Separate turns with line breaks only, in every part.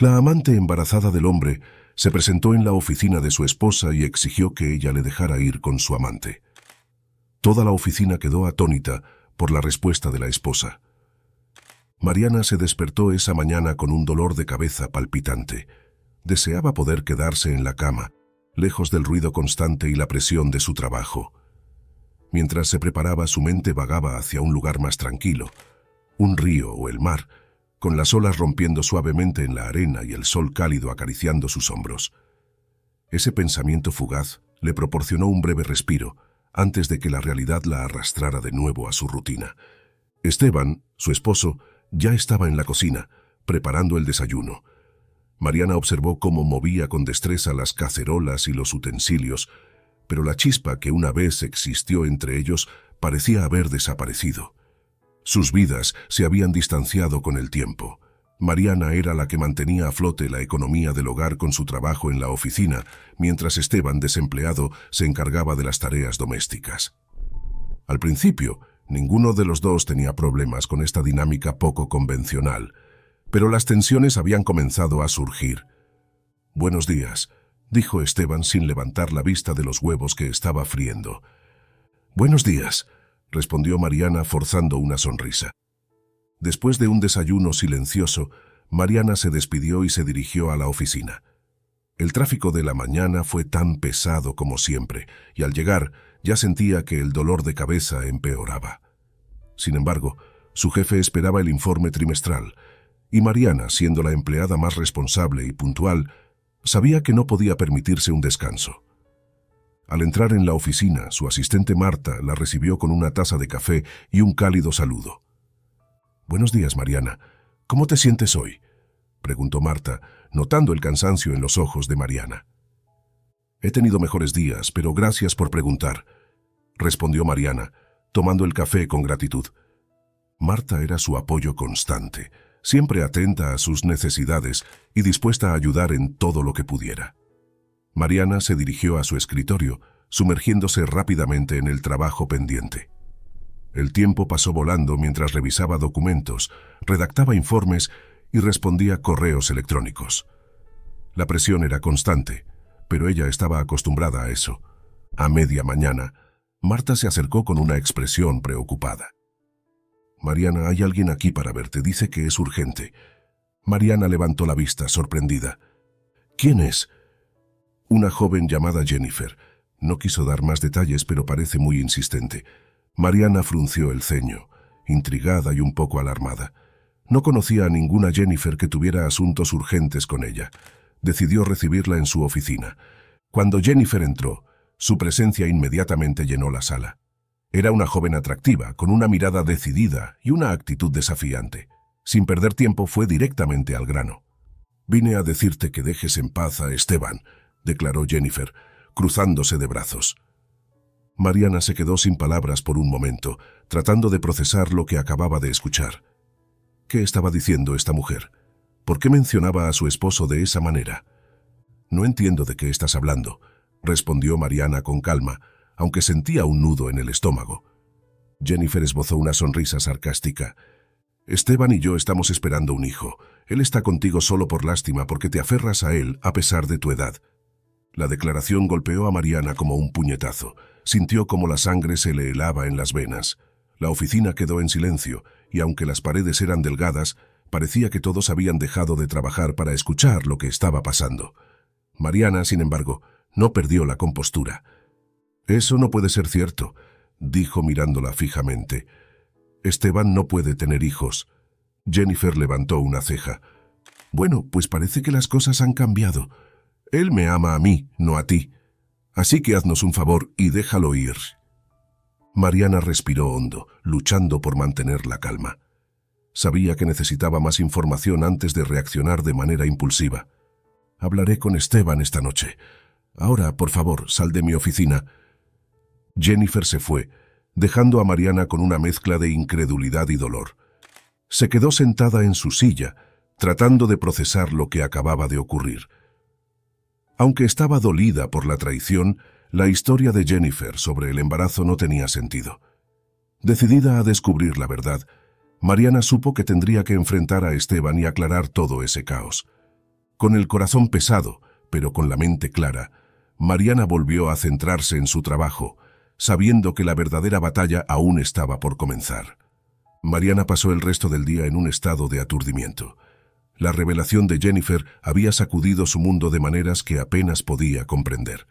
La amante embarazada del hombre se presentó en la oficina de su esposa y exigió que ella le dejara ir con su amante. Toda la oficina quedó atónita por la respuesta de la esposa. Mariana se despertó esa mañana con un dolor de cabeza palpitante. Deseaba poder quedarse en la cama, lejos del ruido constante y la presión de su trabajo. Mientras se preparaba, su mente vagaba hacia un lugar más tranquilo, un río o el mar, con las olas rompiendo suavemente en la arena y el sol cálido acariciando sus hombros. Ese pensamiento fugaz le proporcionó un breve respiro antes de que la realidad la arrastrara de nuevo a su rutina. Esteban, su esposo, ya estaba en la cocina, preparando el desayuno. Mariana observó cómo movía con destreza las cacerolas y los utensilios, pero la chispa que una vez existió entre ellos parecía haber desaparecido. Sus vidas se habían distanciado con el tiempo. Mariana era la que mantenía a flote la economía del hogar con su trabajo en la oficina, mientras Esteban, desempleado, se encargaba de las tareas domésticas. Al principio, ninguno de los dos tenía problemas con esta dinámica poco convencional, pero las tensiones habían comenzado a surgir. Buenos días, dijo Esteban sin levantar la vista de los huevos que estaba friendo. Buenos días, respondió Mariana forzando una sonrisa. Después de un desayuno silencioso, Mariana se despidió y se dirigió a la oficina. El tráfico de la mañana fue tan pesado como siempre, y al llegar ya sentía que el dolor de cabeza empeoraba. Sin embargo, su jefe esperaba el informe trimestral, y Mariana, siendo la empleada más responsable y puntual, sabía que no podía permitirse un descanso. Al entrar en la oficina, su asistente Marta la recibió con una taza de café y un cálido saludo. Buenos días, Mariana. ¿Cómo te sientes hoy? preguntó Marta, notando el cansancio en los ojos de Mariana. He tenido mejores días, pero gracias por preguntar, respondió Mariana, tomando el café con gratitud. Marta era su apoyo constante, siempre atenta a sus necesidades y dispuesta a ayudar en todo lo que pudiera. Mariana se dirigió a su escritorio, sumergiéndose rápidamente en el trabajo pendiente. El tiempo pasó volando mientras revisaba documentos, redactaba informes y respondía correos electrónicos. La presión era constante, pero ella estaba acostumbrada a eso. A media mañana, Marta se acercó con una expresión preocupada. Mariana, hay alguien aquí para verte. Dice que es urgente. Mariana levantó la vista, sorprendida. ¿Quién es? Una joven llamada Jennifer. No quiso dar más detalles, pero parece muy insistente. Mariana frunció el ceño, intrigada y un poco alarmada. No conocía a ninguna Jennifer que tuviera asuntos urgentes con ella. Decidió recibirla en su oficina. Cuando Jennifer entró, su presencia inmediatamente llenó la sala. Era una joven atractiva, con una mirada decidida y una actitud desafiante. Sin perder tiempo fue directamente al grano. Vine a decirte que dejes en paz a Esteban, declaró Jennifer, cruzándose de brazos. Mariana se quedó sin palabras por un momento, tratando de procesar lo que acababa de escuchar. ¿Qué estaba diciendo esta mujer? ¿Por qué mencionaba a su esposo de esa manera? No entiendo de qué estás hablando, respondió Mariana con calma, aunque sentía un nudo en el estómago. Jennifer esbozó una sonrisa sarcástica. Esteban y yo estamos esperando un hijo. Él está contigo solo por lástima porque te aferras a él a pesar de tu edad. La declaración golpeó a Mariana como un puñetazo. Sintió como la sangre se le helaba en las venas. La oficina quedó en silencio, y aunque las paredes eran delgadas, parecía que todos habían dejado de trabajar para escuchar lo que estaba pasando. Mariana, sin embargo, no perdió la compostura. Eso no puede ser cierto, dijo mirándola fijamente. Esteban no puede tener hijos. Jennifer levantó una ceja. Bueno, pues parece que las cosas han cambiado. Él me ama a mí, no a ti. Así que haznos un favor y déjalo ir. Mariana respiró hondo, luchando por mantener la calma. Sabía que necesitaba más información antes de reaccionar de manera impulsiva. Hablaré con Esteban esta noche. Ahora, por favor, sal de mi oficina Jennifer se fue, dejando a Mariana con una mezcla de incredulidad y dolor. Se quedó sentada en su silla, tratando de procesar lo que acababa de ocurrir. Aunque estaba dolida por la traición, la historia de Jennifer sobre el embarazo no tenía sentido. Decidida a descubrir la verdad, Mariana supo que tendría que enfrentar a Esteban y aclarar todo ese caos. Con el corazón pesado, pero con la mente clara, Mariana volvió a centrarse en su trabajo, sabiendo que la verdadera batalla aún estaba por comenzar. Mariana pasó el resto del día en un estado de aturdimiento. La revelación de Jennifer había sacudido su mundo de maneras que apenas podía comprender.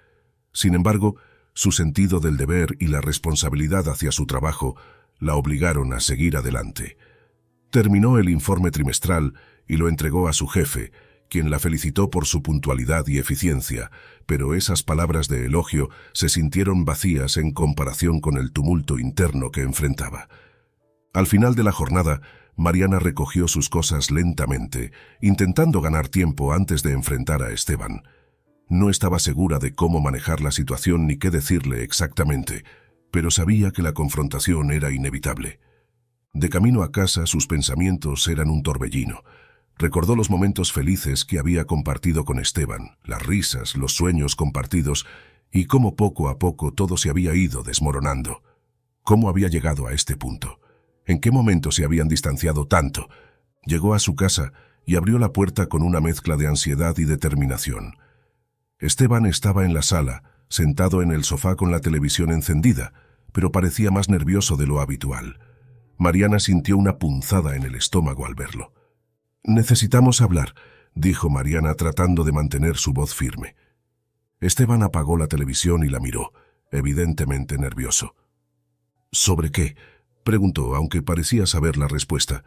Sin embargo, su sentido del deber y la responsabilidad hacia su trabajo la obligaron a seguir adelante. Terminó el informe trimestral y lo entregó a su jefe, quien la felicitó por su puntualidad y eficiencia, pero esas palabras de elogio se sintieron vacías en comparación con el tumulto interno que enfrentaba. Al final de la jornada, Mariana recogió sus cosas lentamente, intentando ganar tiempo antes de enfrentar a Esteban. No estaba segura de cómo manejar la situación ni qué decirle exactamente, pero sabía que la confrontación era inevitable. De camino a casa sus pensamientos eran un torbellino. Recordó los momentos felices que había compartido con Esteban, las risas, los sueños compartidos, y cómo poco a poco todo se había ido desmoronando. ¿Cómo había llegado a este punto? ¿En qué momento se habían distanciado tanto? Llegó a su casa y abrió la puerta con una mezcla de ansiedad y determinación. Esteban estaba en la sala, sentado en el sofá con la televisión encendida, pero parecía más nervioso de lo habitual. Mariana sintió una punzada en el estómago al verlo. Necesitamos hablar, dijo Mariana tratando de mantener su voz firme. Esteban apagó la televisión y la miró, evidentemente nervioso. ¿Sobre qué? Preguntó, aunque parecía saber la respuesta.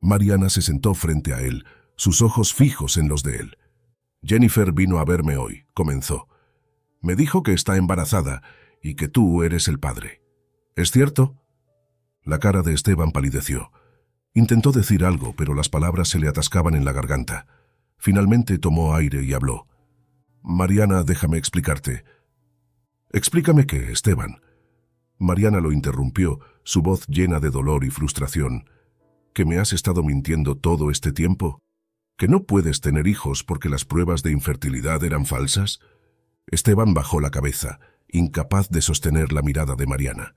Mariana se sentó frente a él, sus ojos fijos en los de él. Jennifer vino a verme hoy, comenzó. Me dijo que está embarazada y que tú eres el padre. ¿Es cierto? La cara de Esteban palideció. Intentó decir algo, pero las palabras se le atascaban en la garganta. Finalmente tomó aire y habló. Mariana, déjame explicarte. Explícame qué, Esteban. Mariana lo interrumpió, su voz llena de dolor y frustración. ¿Que me has estado mintiendo todo este tiempo? ¿Que no puedes tener hijos porque las pruebas de infertilidad eran falsas? Esteban bajó la cabeza, incapaz de sostener la mirada de Mariana.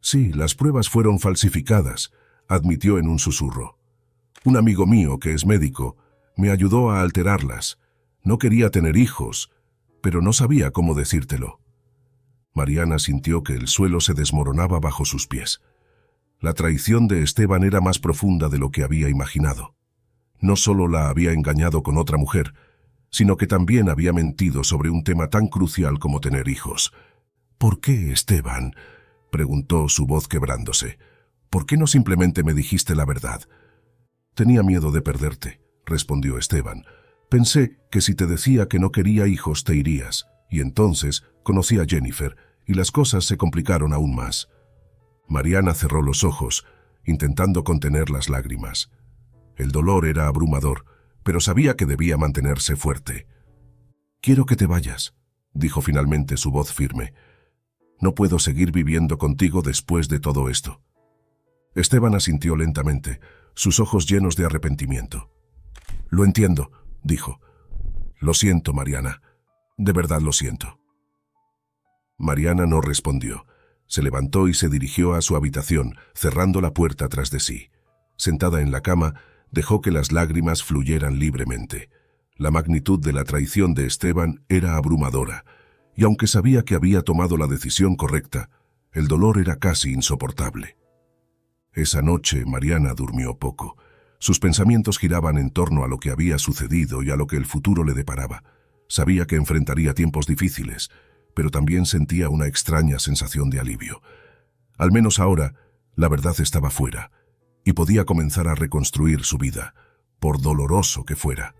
Sí, las pruebas fueron falsificadas, admitió en un susurro. Un amigo mío, que es médico, me ayudó a alterarlas. No quería tener hijos, pero no sabía cómo decírtelo. Mariana sintió que el suelo se desmoronaba bajo sus pies. La traición de Esteban era más profunda de lo que había imaginado. No solo la había engañado con otra mujer, sino que también había mentido sobre un tema tan crucial como tener hijos. ¿Por qué, Esteban? preguntó su voz quebrándose. ¿Por qué no simplemente me dijiste la verdad? Tenía miedo de perderte, respondió Esteban. Pensé que si te decía que no quería hijos te irías, y entonces conocí a Jennifer, y las cosas se complicaron aún más. Mariana cerró los ojos, intentando contener las lágrimas. El dolor era abrumador, pero sabía que debía mantenerse fuerte. Quiero que te vayas, dijo finalmente su voz firme. No puedo seguir viviendo contigo después de todo esto. Esteban asintió lentamente, sus ojos llenos de arrepentimiento. Lo entiendo, dijo. Lo siento, Mariana. De verdad lo siento. Mariana no respondió. Se levantó y se dirigió a su habitación, cerrando la puerta tras de sí. Sentada en la cama, dejó que las lágrimas fluyeran libremente. La magnitud de la traición de Esteban era abrumadora, y aunque sabía que había tomado la decisión correcta, el dolor era casi insoportable. Esa noche Mariana durmió poco. Sus pensamientos giraban en torno a lo que había sucedido y a lo que el futuro le deparaba. Sabía que enfrentaría tiempos difíciles, pero también sentía una extraña sensación de alivio. Al menos ahora, la verdad estaba fuera, y podía comenzar a reconstruir su vida, por doloroso que fuera.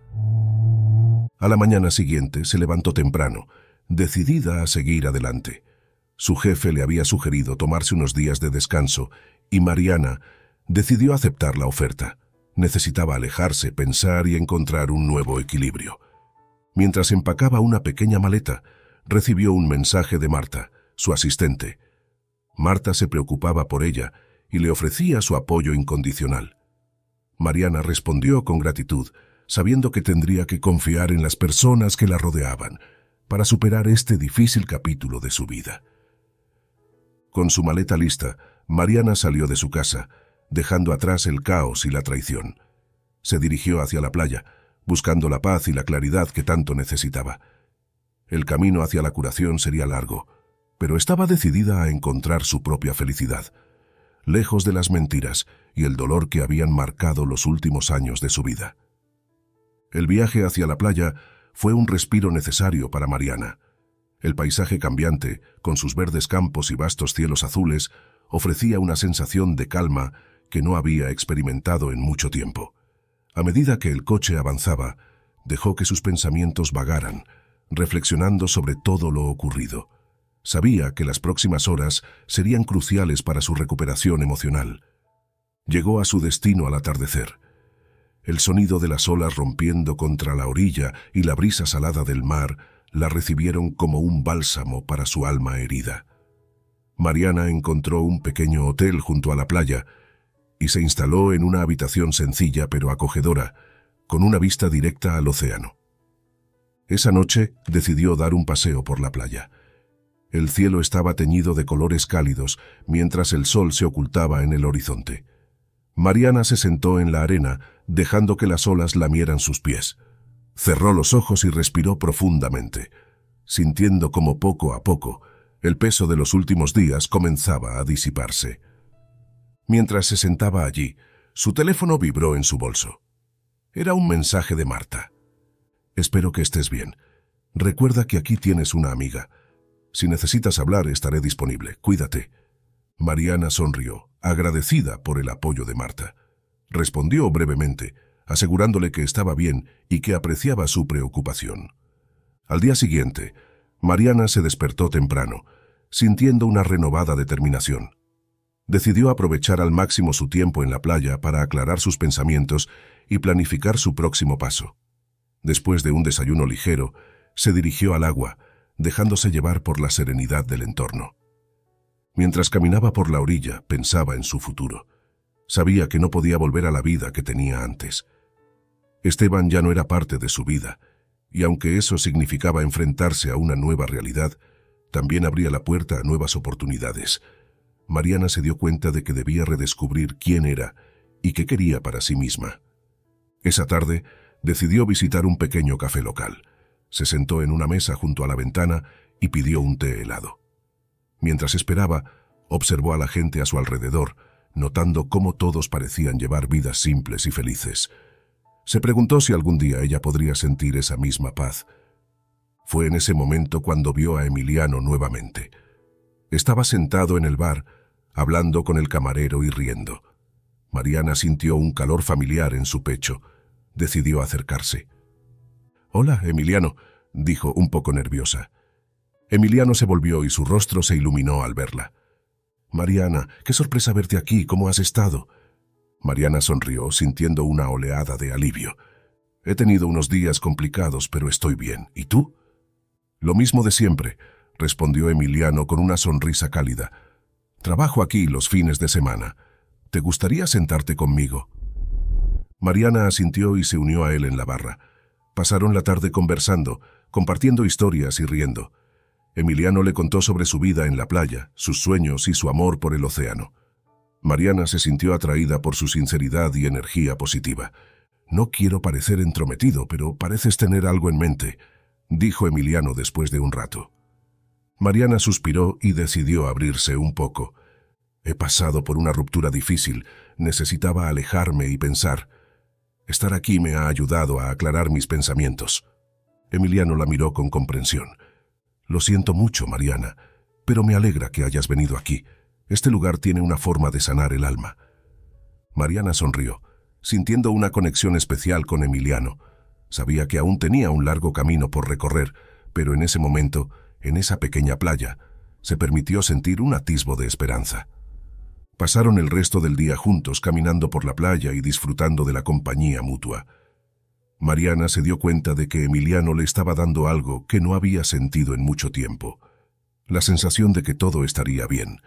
A la mañana siguiente se levantó temprano, decidida a seguir adelante. Su jefe le había sugerido tomarse unos días de descanso y Mariana decidió aceptar la oferta. Necesitaba alejarse, pensar y encontrar un nuevo equilibrio. Mientras empacaba una pequeña maleta, recibió un mensaje de Marta, su asistente. Marta se preocupaba por ella y le ofrecía su apoyo incondicional. Mariana respondió con gratitud, sabiendo que tendría que confiar en las personas que la rodeaban para superar este difícil capítulo de su vida. Con su maleta lista, Mariana salió de su casa, dejando atrás el caos y la traición. Se dirigió hacia la playa, buscando la paz y la claridad que tanto necesitaba. El camino hacia la curación sería largo, pero estaba decidida a encontrar su propia felicidad, lejos de las mentiras y el dolor que habían marcado los últimos años de su vida. El viaje hacia la playa fue un respiro necesario para Mariana. El paisaje cambiante, con sus verdes campos y vastos cielos azules, ofrecía una sensación de calma que no había experimentado en mucho tiempo. A medida que el coche avanzaba, dejó que sus pensamientos vagaran, reflexionando sobre todo lo ocurrido. Sabía que las próximas horas serían cruciales para su recuperación emocional. Llegó a su destino al atardecer. El sonido de las olas rompiendo contra la orilla y la brisa salada del mar la recibieron como un bálsamo para su alma herida. Mariana encontró un pequeño hotel junto a la playa y se instaló en una habitación sencilla pero acogedora, con una vista directa al océano. Esa noche decidió dar un paseo por la playa. El cielo estaba teñido de colores cálidos mientras el sol se ocultaba en el horizonte. Mariana se sentó en la arena, dejando que las olas lamieran sus pies. Cerró los ojos y respiró profundamente, sintiendo como poco a poco el peso de los últimos días comenzaba a disiparse. Mientras se sentaba allí, su teléfono vibró en su bolso. Era un mensaje de Marta. Espero que estés bien. Recuerda que aquí tienes una amiga. Si necesitas hablar, estaré disponible. Cuídate. Mariana sonrió, agradecida por el apoyo de Marta. Respondió brevemente, asegurándole que estaba bien y que apreciaba su preocupación. Al día siguiente, Mariana se despertó temprano, sintiendo una renovada determinación decidió aprovechar al máximo su tiempo en la playa para aclarar sus pensamientos y planificar su próximo paso. Después de un desayuno ligero, se dirigió al agua, dejándose llevar por la serenidad del entorno. Mientras caminaba por la orilla, pensaba en su futuro. Sabía que no podía volver a la vida que tenía antes. Esteban ya no era parte de su vida, y aunque eso significaba enfrentarse a una nueva realidad, también abría la puerta a nuevas oportunidades, Mariana se dio cuenta de que debía redescubrir quién era y qué quería para sí misma. Esa tarde decidió visitar un pequeño café local. Se sentó en una mesa junto a la ventana y pidió un té helado. Mientras esperaba, observó a la gente a su alrededor, notando cómo todos parecían llevar vidas simples y felices. Se preguntó si algún día ella podría sentir esa misma paz. Fue en ese momento cuando vio a Emiliano nuevamente. Estaba sentado en el bar, hablando con el camarero y riendo. Mariana sintió un calor familiar en su pecho. Decidió acercarse. Hola, Emiliano, dijo un poco nerviosa. Emiliano se volvió y su rostro se iluminó al verla. Mariana, qué sorpresa verte aquí, ¿cómo has estado? Mariana sonrió, sintiendo una oleada de alivio. He tenido unos días complicados, pero estoy bien. ¿Y tú? Lo mismo de siempre, respondió Emiliano con una sonrisa cálida. Trabajo aquí los fines de semana. ¿Te gustaría sentarte conmigo? Mariana asintió y se unió a él en la barra. Pasaron la tarde conversando, compartiendo historias y riendo. Emiliano le contó sobre su vida en la playa, sus sueños y su amor por el océano. Mariana se sintió atraída por su sinceridad y energía positiva. No quiero parecer entrometido, pero pareces tener algo en mente, dijo Emiliano después de un rato. Mariana suspiró y decidió abrirse un poco. He pasado por una ruptura difícil, necesitaba alejarme y pensar. Estar aquí me ha ayudado a aclarar mis pensamientos. Emiliano la miró con comprensión. Lo siento mucho, Mariana, pero me alegra que hayas venido aquí. Este lugar tiene una forma de sanar el alma. Mariana sonrió, sintiendo una conexión especial con Emiliano. Sabía que aún tenía un largo camino por recorrer, pero en ese momento en esa pequeña playa, se permitió sentir un atisbo de esperanza. Pasaron el resto del día juntos caminando por la playa y disfrutando de la compañía mutua. Mariana se dio cuenta de que Emiliano le estaba dando algo que no había sentido en mucho tiempo, la sensación de que todo estaría bien.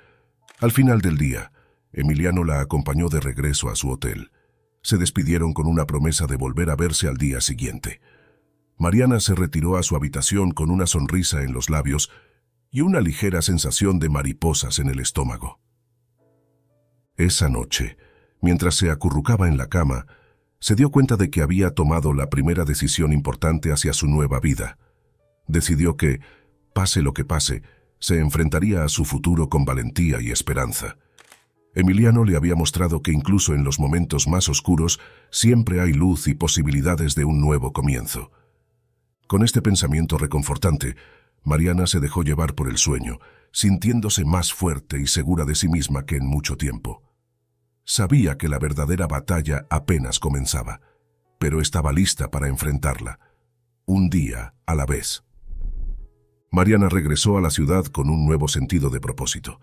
Al final del día, Emiliano la acompañó de regreso a su hotel. Se despidieron con una promesa de volver a verse al día siguiente. Mariana se retiró a su habitación con una sonrisa en los labios y una ligera sensación de mariposas en el estómago. Esa noche, mientras se acurrucaba en la cama, se dio cuenta de que había tomado la primera decisión importante hacia su nueva vida. Decidió que, pase lo que pase, se enfrentaría a su futuro con valentía y esperanza. Emiliano le había mostrado que incluso en los momentos más oscuros siempre hay luz y posibilidades de un nuevo comienzo. Con este pensamiento reconfortante, Mariana se dejó llevar por el sueño, sintiéndose más fuerte y segura de sí misma que en mucho tiempo. Sabía que la verdadera batalla apenas comenzaba, pero estaba lista para enfrentarla, un día a la vez. Mariana regresó a la ciudad con un nuevo sentido de propósito.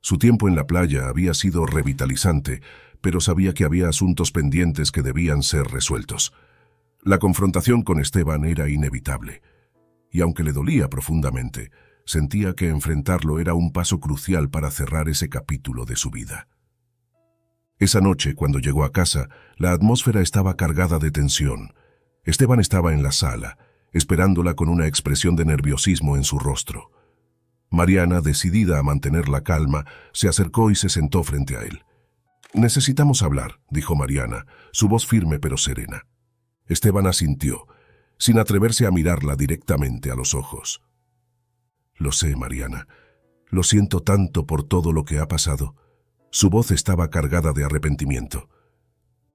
Su tiempo en la playa había sido revitalizante, pero sabía que había asuntos pendientes que debían ser resueltos. La confrontación con Esteban era inevitable, y aunque le dolía profundamente, sentía que enfrentarlo era un paso crucial para cerrar ese capítulo de su vida. Esa noche, cuando llegó a casa, la atmósfera estaba cargada de tensión. Esteban estaba en la sala, esperándola con una expresión de nerviosismo en su rostro. Mariana, decidida a mantener la calma, se acercó y se sentó frente a él. Necesitamos hablar, dijo Mariana, su voz firme pero serena. Esteban asintió, sin atreverse a mirarla directamente a los ojos. Lo sé, Mariana. Lo siento tanto por todo lo que ha pasado. Su voz estaba cargada de arrepentimiento.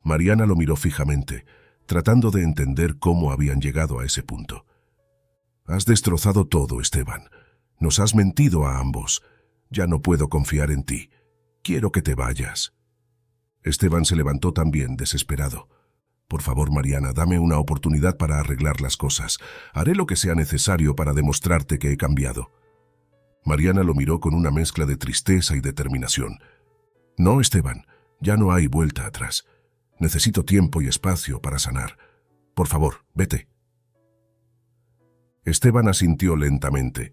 Mariana lo miró fijamente, tratando de entender cómo habían llegado a ese punto. Has destrozado todo, Esteban. Nos has mentido a ambos. Ya no puedo confiar en ti. Quiero que te vayas. Esteban se levantó también, desesperado. Por favor, Mariana, dame una oportunidad para arreglar las cosas. Haré lo que sea necesario para demostrarte que he cambiado. Mariana lo miró con una mezcla de tristeza y determinación. No, Esteban, ya no hay vuelta atrás. Necesito tiempo y espacio para sanar. Por favor, vete. Esteban asintió lentamente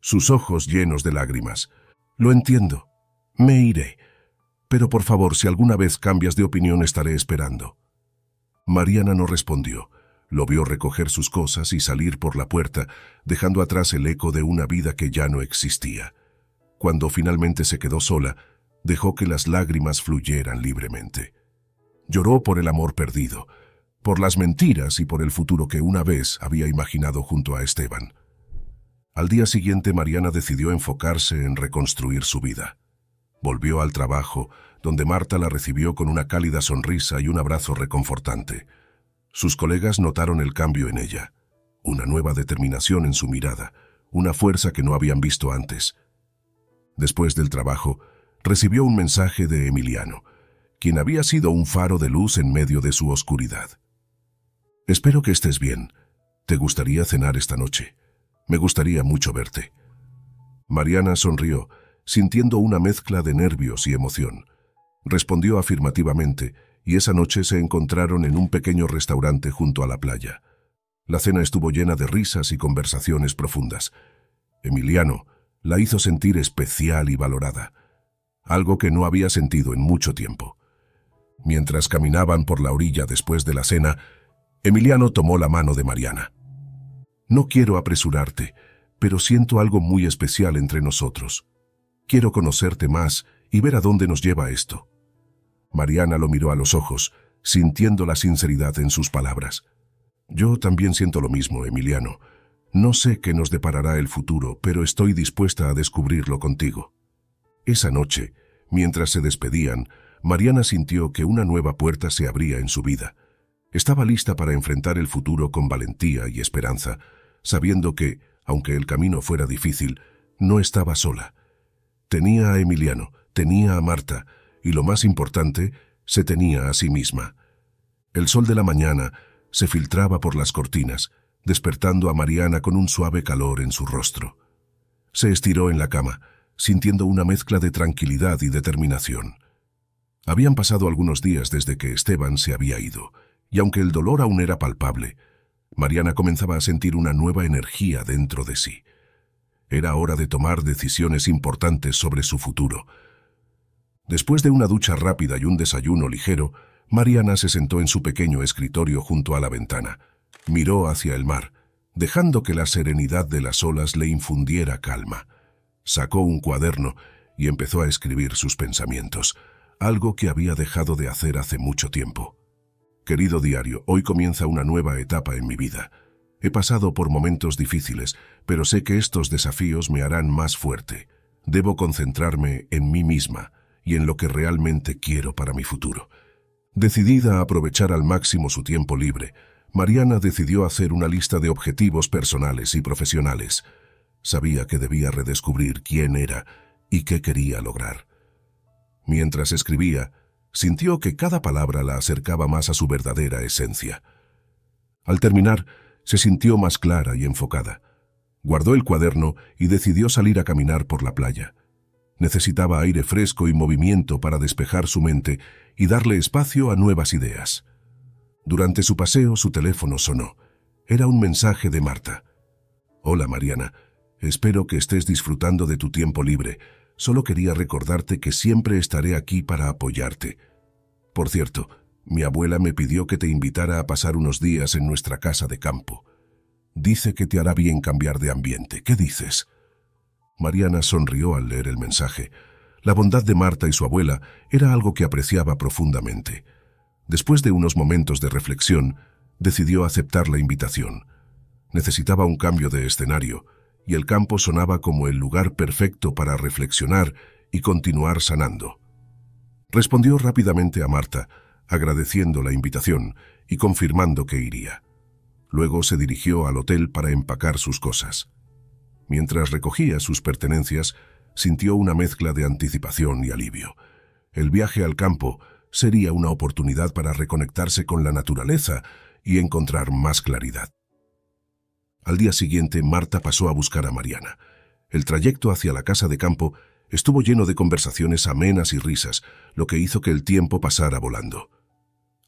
sus ojos llenos de lágrimas. Lo entiendo. Me iré. Pero por favor, si alguna vez cambias de opinión, estaré esperando. Mariana no respondió. Lo vio recoger sus cosas y salir por la puerta, dejando atrás el eco de una vida que ya no existía. Cuando finalmente se quedó sola, dejó que las lágrimas fluyeran libremente. Lloró por el amor perdido, por las mentiras y por el futuro que una vez había imaginado junto a Esteban. Al día siguiente Mariana decidió enfocarse en reconstruir su vida. Volvió al trabajo, donde Marta la recibió con una cálida sonrisa y un abrazo reconfortante. Sus colegas notaron el cambio en ella, una nueva determinación en su mirada, una fuerza que no habían visto antes. Después del trabajo, recibió un mensaje de Emiliano, quien había sido un faro de luz en medio de su oscuridad. Espero que estés bien. ¿Te gustaría cenar esta noche? Me gustaría mucho verte. Mariana sonrió, sintiendo una mezcla de nervios y emoción. Respondió afirmativamente, y esa noche se encontraron en un pequeño restaurante junto a la playa. La cena estuvo llena de risas y conversaciones profundas. Emiliano la hizo sentir especial y valorada, algo que no había sentido en mucho tiempo. Mientras caminaban por la orilla después de la cena, Emiliano tomó la mano de Mariana. No quiero apresurarte, pero siento algo muy especial entre nosotros. Quiero conocerte más y ver a dónde nos lleva esto. Mariana lo miró a los ojos, sintiendo la sinceridad en sus palabras. Yo también siento lo mismo, Emiliano. No sé qué nos deparará el futuro, pero estoy dispuesta a descubrirlo contigo. Esa noche, mientras se despedían, Mariana sintió que una nueva puerta se abría en su vida. Estaba lista para enfrentar el futuro con valentía y esperanza, sabiendo que, aunque el camino fuera difícil, no estaba sola. Tenía a Emiliano, tenía a Marta, y lo más importante, se tenía a sí misma. El sol de la mañana se filtraba por las cortinas, despertando a Mariana con un suave calor en su rostro. Se estiró en la cama, sintiendo una mezcla de tranquilidad y determinación. Habían pasado algunos días desde que Esteban se había ido, y aunque el dolor aún era palpable, Mariana comenzaba a sentir una nueva energía dentro de sí. Era hora de tomar decisiones importantes sobre su futuro. Después de una ducha rápida y un desayuno ligero, Mariana se sentó en su pequeño escritorio junto a la ventana. Miró hacia el mar, dejando que la serenidad de las olas le infundiera calma. Sacó un cuaderno y empezó a escribir sus pensamientos, algo que había dejado de hacer hace mucho tiempo. Querido diario, hoy comienza una nueva etapa en mi vida. He pasado por momentos difíciles, pero sé que estos desafíos me harán más fuerte. Debo concentrarme en mí misma y en lo que realmente quiero para mi futuro. Decidida a aprovechar al máximo su tiempo libre, Mariana decidió hacer una lista de objetivos personales y profesionales. Sabía que debía redescubrir quién era y qué quería lograr. Mientras escribía, sintió que cada palabra la acercaba más a su verdadera esencia. Al terminar, se sintió más clara y enfocada. Guardó el cuaderno y decidió salir a caminar por la playa. Necesitaba aire fresco y movimiento para despejar su mente y darle espacio a nuevas ideas. Durante su paseo su teléfono sonó. Era un mensaje de Marta. Hola Mariana, espero que estés disfrutando de tu tiempo libre. Solo quería recordarte que siempre estaré aquí para apoyarte. Por cierto, mi abuela me pidió que te invitara a pasar unos días en nuestra casa de campo. Dice que te hará bien cambiar de ambiente. ¿Qué dices? Mariana sonrió al leer el mensaje. La bondad de Marta y su abuela era algo que apreciaba profundamente. Después de unos momentos de reflexión, decidió aceptar la invitación. Necesitaba un cambio de escenario, y el campo sonaba como el lugar perfecto para reflexionar y continuar sanando. Respondió rápidamente a Marta, agradeciendo la invitación y confirmando que iría. Luego se dirigió al hotel para empacar sus cosas. Mientras recogía sus pertenencias, sintió una mezcla de anticipación y alivio. El viaje al campo sería una oportunidad para reconectarse con la naturaleza y encontrar más claridad. Al día siguiente, Marta pasó a buscar a Mariana. El trayecto hacia la casa de campo estuvo lleno de conversaciones amenas y risas, lo que hizo que el tiempo pasara volando.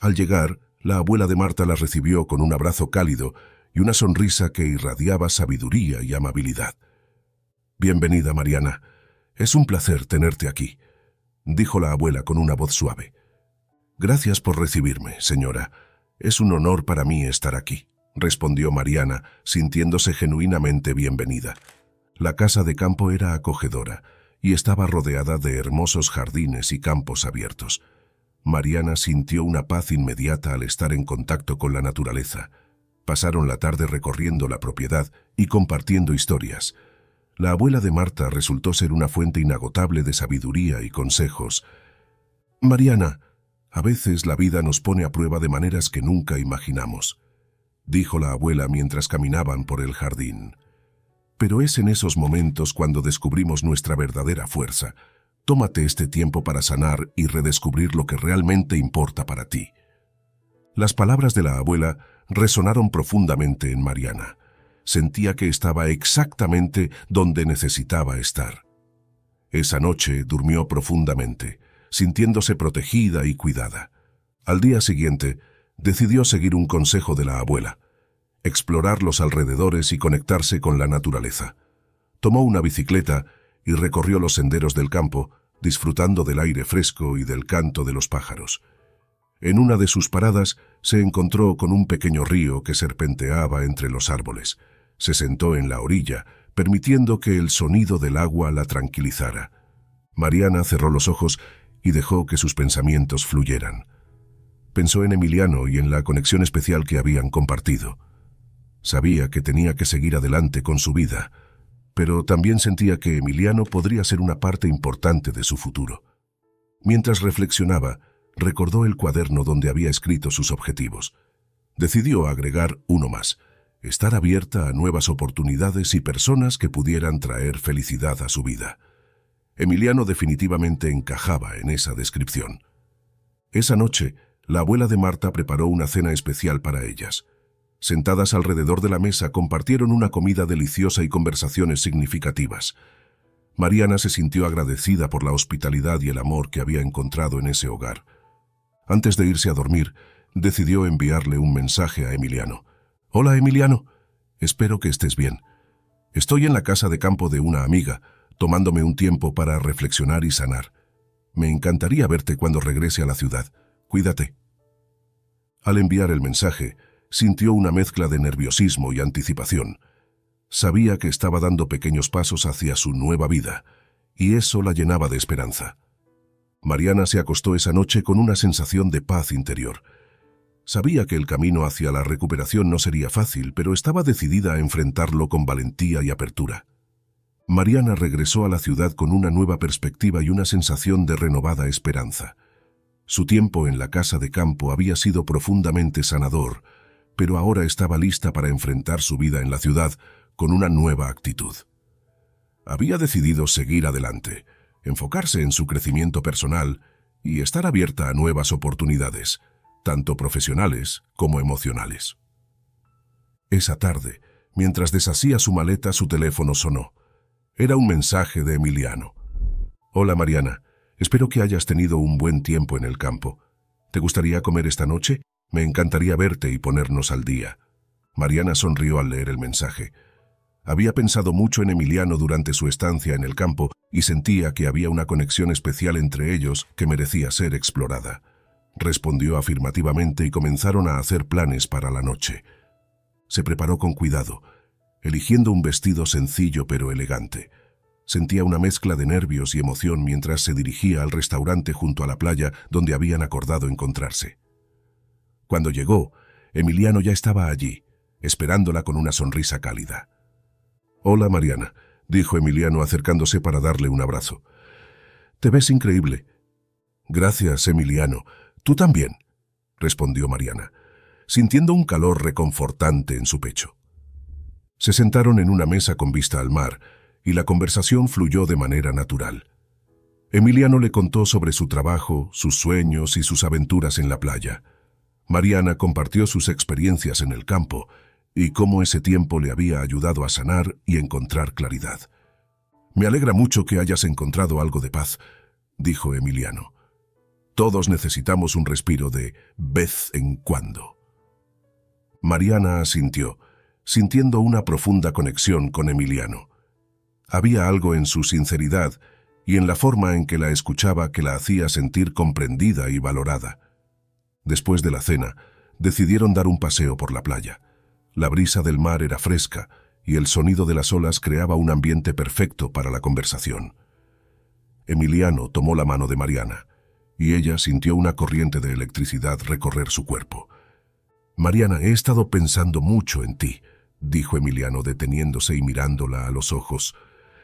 Al llegar, la abuela de Marta la recibió con un abrazo cálido y una sonrisa que irradiaba sabiduría y amabilidad. Bienvenida, Mariana. Es un placer tenerte aquí, dijo la abuela con una voz suave. Gracias por recibirme, señora. Es un honor para mí estar aquí, respondió Mariana, sintiéndose genuinamente bienvenida. La casa de campo era acogedora y estaba rodeada de hermosos jardines y campos abiertos. Mariana sintió una paz inmediata al estar en contacto con la naturaleza. Pasaron la tarde recorriendo la propiedad y compartiendo historias. La abuela de Marta resultó ser una fuente inagotable de sabiduría y consejos. Mariana, a veces la vida nos pone a prueba de maneras que nunca imaginamos, dijo la abuela mientras caminaban por el jardín. Pero es en esos momentos cuando descubrimos nuestra verdadera fuerza. Tómate este tiempo para sanar y redescubrir lo que realmente importa para ti. Las palabras de la abuela resonaron profundamente en Mariana. Sentía que estaba exactamente donde necesitaba estar. Esa noche durmió profundamente, sintiéndose protegida y cuidada. Al día siguiente, decidió seguir un consejo de la abuela, explorar los alrededores y conectarse con la naturaleza. Tomó una bicicleta y recorrió los senderos del campo, disfrutando del aire fresco y del canto de los pájaros. En una de sus paradas se encontró con un pequeño río que serpenteaba entre los árboles. Se sentó en la orilla, permitiendo que el sonido del agua la tranquilizara. Mariana cerró los ojos y dejó que sus pensamientos fluyeran. Pensó en Emiliano y en la conexión especial que habían compartido. Sabía que tenía que seguir adelante con su vida, pero también sentía que Emiliano podría ser una parte importante de su futuro. Mientras reflexionaba, recordó el cuaderno donde había escrito sus objetivos. Decidió agregar uno más, estar abierta a nuevas oportunidades y personas que pudieran traer felicidad a su vida. Emiliano definitivamente encajaba en esa descripción. Esa noche, la abuela de Marta preparó una cena especial para ellas. Sentadas alrededor de la mesa compartieron una comida deliciosa y conversaciones significativas. Mariana se sintió agradecida por la hospitalidad y el amor que había encontrado en ese hogar. Antes de irse a dormir, decidió enviarle un mensaje a Emiliano. Hola, Emiliano. Espero que estés bien. Estoy en la casa de campo de una amiga, tomándome un tiempo para reflexionar y sanar. Me encantaría verte cuando regrese a la ciudad. Cuídate. Al enviar el mensaje, sintió una mezcla de nerviosismo y anticipación. Sabía que estaba dando pequeños pasos hacia su nueva vida, y eso la llenaba de esperanza. Mariana se acostó esa noche con una sensación de paz interior. Sabía que el camino hacia la recuperación no sería fácil, pero estaba decidida a enfrentarlo con valentía y apertura. Mariana regresó a la ciudad con una nueva perspectiva y una sensación de renovada esperanza. Su tiempo en la casa de campo había sido profundamente sanador, pero ahora estaba lista para enfrentar su vida en la ciudad con una nueva actitud. Había decidido seguir adelante, enfocarse en su crecimiento personal y estar abierta a nuevas oportunidades, tanto profesionales como emocionales. Esa tarde, mientras deshacía su maleta, su teléfono sonó. Era un mensaje de Emiliano. Hola Mariana, espero que hayas tenido un buen tiempo en el campo. ¿Te gustaría comer esta noche? Me encantaría verte y ponernos al día. Mariana sonrió al leer el mensaje. Había pensado mucho en Emiliano durante su estancia en el campo y sentía que había una conexión especial entre ellos que merecía ser explorada. Respondió afirmativamente y comenzaron a hacer planes para la noche. Se preparó con cuidado, eligiendo un vestido sencillo pero elegante. Sentía una mezcla de nervios y emoción mientras se dirigía al restaurante junto a la playa donde habían acordado encontrarse. Cuando llegó, Emiliano ya estaba allí, esperándola con una sonrisa cálida. Hola, Mariana, dijo Emiliano acercándose para darle un abrazo. Te ves increíble. Gracias, Emiliano, Tú también, respondió Mariana, sintiendo un calor reconfortante en su pecho. Se sentaron en una mesa con vista al mar y la conversación fluyó de manera natural. Emiliano le contó sobre su trabajo, sus sueños y sus aventuras en la playa. Mariana compartió sus experiencias en el campo y cómo ese tiempo le había ayudado a sanar y encontrar claridad. Me alegra mucho que hayas encontrado algo de paz, dijo Emiliano. Todos necesitamos un respiro de vez en cuando. Mariana asintió, sintiendo una profunda conexión con Emiliano. Había algo en su sinceridad y en la forma en que la escuchaba que la hacía sentir comprendida y valorada. Después de la cena, decidieron dar un paseo por la playa. La brisa del mar era fresca y el sonido de las olas creaba un ambiente perfecto para la conversación. Emiliano tomó la mano de Mariana y ella sintió una corriente de electricidad recorrer su cuerpo. Mariana, he estado pensando mucho en ti, dijo Emiliano deteniéndose y mirándola a los ojos.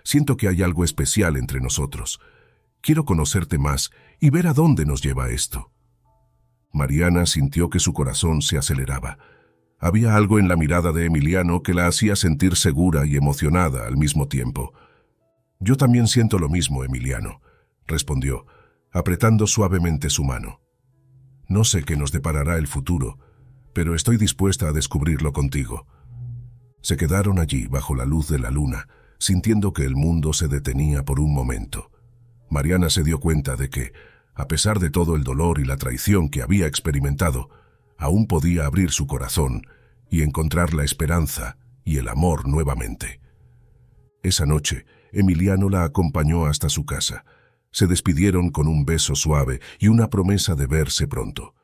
Siento que hay algo especial entre nosotros. Quiero conocerte más y ver a dónde nos lleva esto. Mariana sintió que su corazón se aceleraba. Había algo en la mirada de Emiliano que la hacía sentir segura y emocionada al mismo tiempo. Yo también siento lo mismo, Emiliano, respondió apretando suavemente su mano. No sé qué nos deparará el futuro, pero estoy dispuesta a descubrirlo contigo. Se quedaron allí bajo la luz de la luna, sintiendo que el mundo se detenía por un momento. Mariana se dio cuenta de que, a pesar de todo el dolor y la traición que había experimentado, aún podía abrir su corazón y encontrar la esperanza y el amor nuevamente. Esa noche, Emiliano la acompañó hasta su casa, se despidieron con un beso suave y una promesa de verse pronto.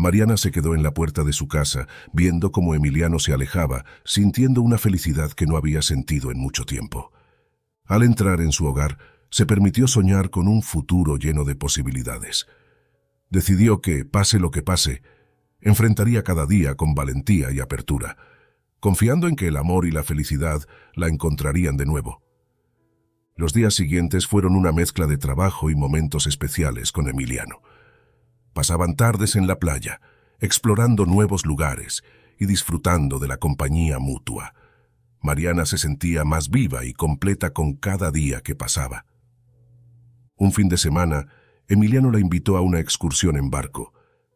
Mariana se quedó en la puerta de su casa, viendo cómo Emiliano se alejaba, sintiendo una felicidad que no había sentido en mucho tiempo. Al entrar en su hogar, se permitió soñar con un futuro lleno de posibilidades. Decidió que, pase lo que pase, enfrentaría cada día con valentía y apertura, confiando en que el amor y la felicidad la encontrarían de nuevo. Los días siguientes fueron una mezcla de trabajo y momentos especiales con Emiliano. Pasaban tardes en la playa, explorando nuevos lugares y disfrutando de la compañía mutua. Mariana se sentía más viva y completa con cada día que pasaba. Un fin de semana, Emiliano la invitó a una excursión en barco.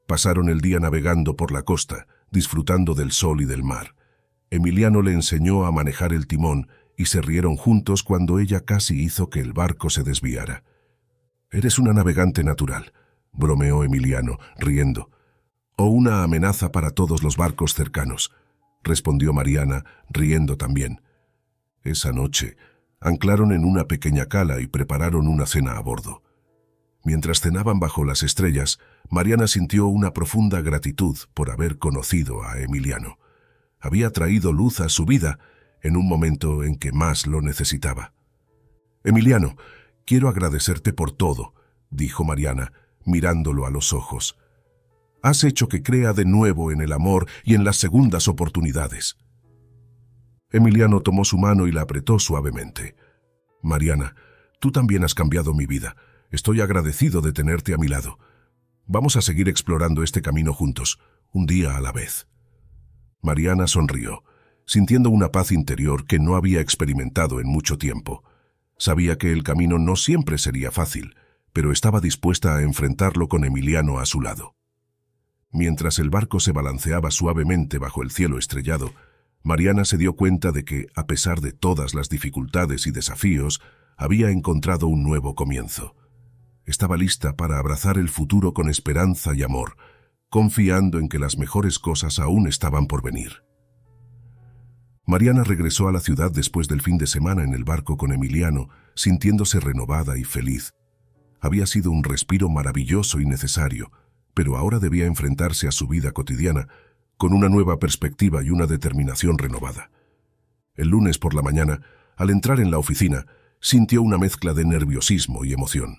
Pasaron el día navegando por la costa, disfrutando del sol y del mar. Emiliano le enseñó a manejar el timón y se rieron juntos cuando ella casi hizo que el barco se desviara. Eres una navegante natural, bromeó Emiliano, riendo. O una amenaza para todos los barcos cercanos, respondió Mariana, riendo también. Esa noche, anclaron en una pequeña cala y prepararon una cena a bordo. Mientras cenaban bajo las estrellas, Mariana sintió una profunda gratitud por haber conocido a Emiliano. Había traído luz a su vida en un momento en que más lo necesitaba. Emiliano, quiero agradecerte por todo, dijo Mariana, mirándolo a los ojos. Has hecho que crea de nuevo en el amor y en las segundas oportunidades. Emiliano tomó su mano y la apretó suavemente. Mariana, tú también has cambiado mi vida. Estoy agradecido de tenerte a mi lado. Vamos a seguir explorando este camino juntos, un día a la vez. Mariana sonrió, sintiendo una paz interior que no había experimentado en mucho tiempo. Sabía que el camino no siempre sería fácil, pero estaba dispuesta a enfrentarlo con Emiliano a su lado. Mientras el barco se balanceaba suavemente bajo el cielo estrellado, Mariana se dio cuenta de que, a pesar de todas las dificultades y desafíos, había encontrado un nuevo comienzo. Estaba lista para abrazar el futuro con esperanza y amor, confiando en que las mejores cosas aún estaban por venir. Mariana regresó a la ciudad después del fin de semana en el barco con Emiliano, sintiéndose renovada y feliz. Había sido un respiro maravilloso y necesario, pero ahora debía enfrentarse a su vida cotidiana con una nueva perspectiva y una determinación renovada. El lunes por la mañana, al entrar en la oficina, sintió una mezcla de nerviosismo y emoción.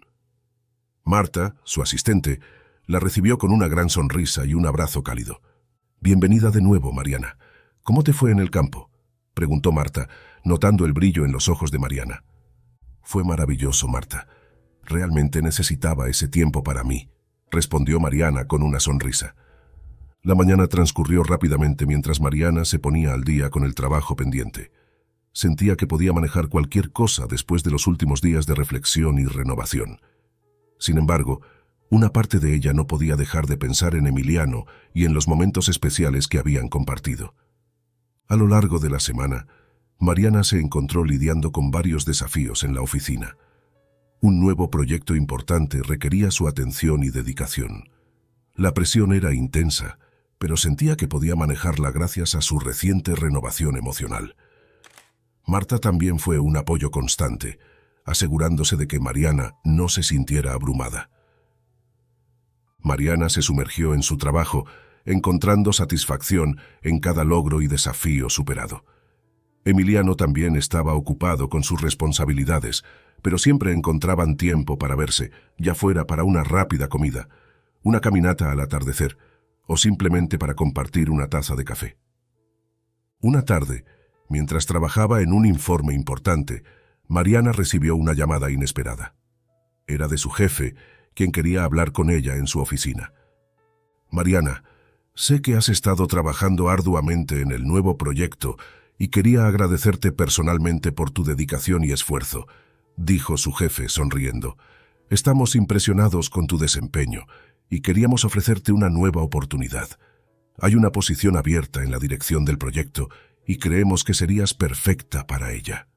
Marta, su asistente, la recibió con una gran sonrisa y un abrazo cálido. Bienvenida de nuevo, Mariana. ¿Cómo te fue en el campo? preguntó Marta, notando el brillo en los ojos de Mariana. Fue maravilloso, Marta. Realmente necesitaba ese tiempo para mí respondió Mariana con una sonrisa. La mañana transcurrió rápidamente mientras Mariana se ponía al día con el trabajo pendiente. Sentía que podía manejar cualquier cosa después de los últimos días de reflexión y renovación. Sin embargo, una parte de ella no podía dejar de pensar en Emiliano y en los momentos especiales que habían compartido. A lo largo de la semana, Mariana se encontró lidiando con varios desafíos en la oficina. Un nuevo proyecto importante requería su atención y dedicación. La presión era intensa, pero sentía que podía manejarla gracias a su reciente renovación emocional. Marta también fue un apoyo constante, asegurándose de que Mariana no se sintiera abrumada. Mariana se sumergió en su trabajo, encontrando satisfacción en cada logro y desafío superado. Emiliano también estaba ocupado con sus responsabilidades, pero siempre encontraban tiempo para verse, ya fuera para una rápida comida, una caminata al atardecer, o simplemente para compartir una taza de café. Una tarde, mientras trabajaba en un informe importante, Mariana recibió una llamada inesperada. Era de su jefe, quien quería hablar con ella en su oficina. Mariana, sé que has estado trabajando arduamente en el nuevo proyecto y quería agradecerte personalmente por tu dedicación y esfuerzo, dijo su jefe sonriendo. Estamos impresionados con tu desempeño y queríamos ofrecerte una nueva oportunidad. Hay una posición abierta en la dirección del proyecto y creemos que serías perfecta para ella.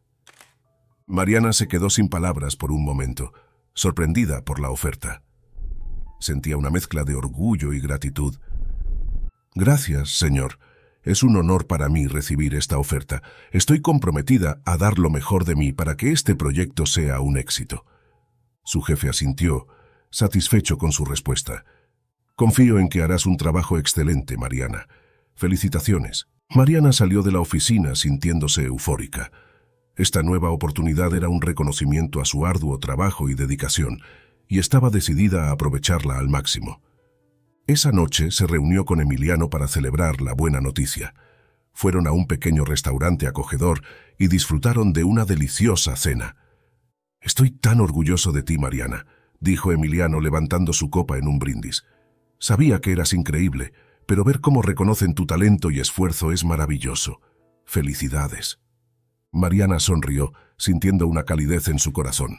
Mariana se quedó sin palabras por un momento, sorprendida por la oferta. Sentía una mezcla de orgullo y gratitud. Gracias, señor, es un honor para mí recibir esta oferta. Estoy comprometida a dar lo mejor de mí para que este proyecto sea un éxito. Su jefe asintió, satisfecho con su respuesta. Confío en que harás un trabajo excelente, Mariana. Felicitaciones. Mariana salió de la oficina sintiéndose eufórica. Esta nueva oportunidad era un reconocimiento a su arduo trabajo y dedicación, y estaba decidida a aprovecharla al máximo. Esa noche se reunió con Emiliano para celebrar la buena noticia. Fueron a un pequeño restaurante acogedor y disfrutaron de una deliciosa cena. Estoy tan orgulloso de ti, Mariana, dijo Emiliano levantando su copa en un brindis. Sabía que eras increíble, pero ver cómo reconocen tu talento y esfuerzo es maravilloso. Felicidades. Mariana sonrió, sintiendo una calidez en su corazón.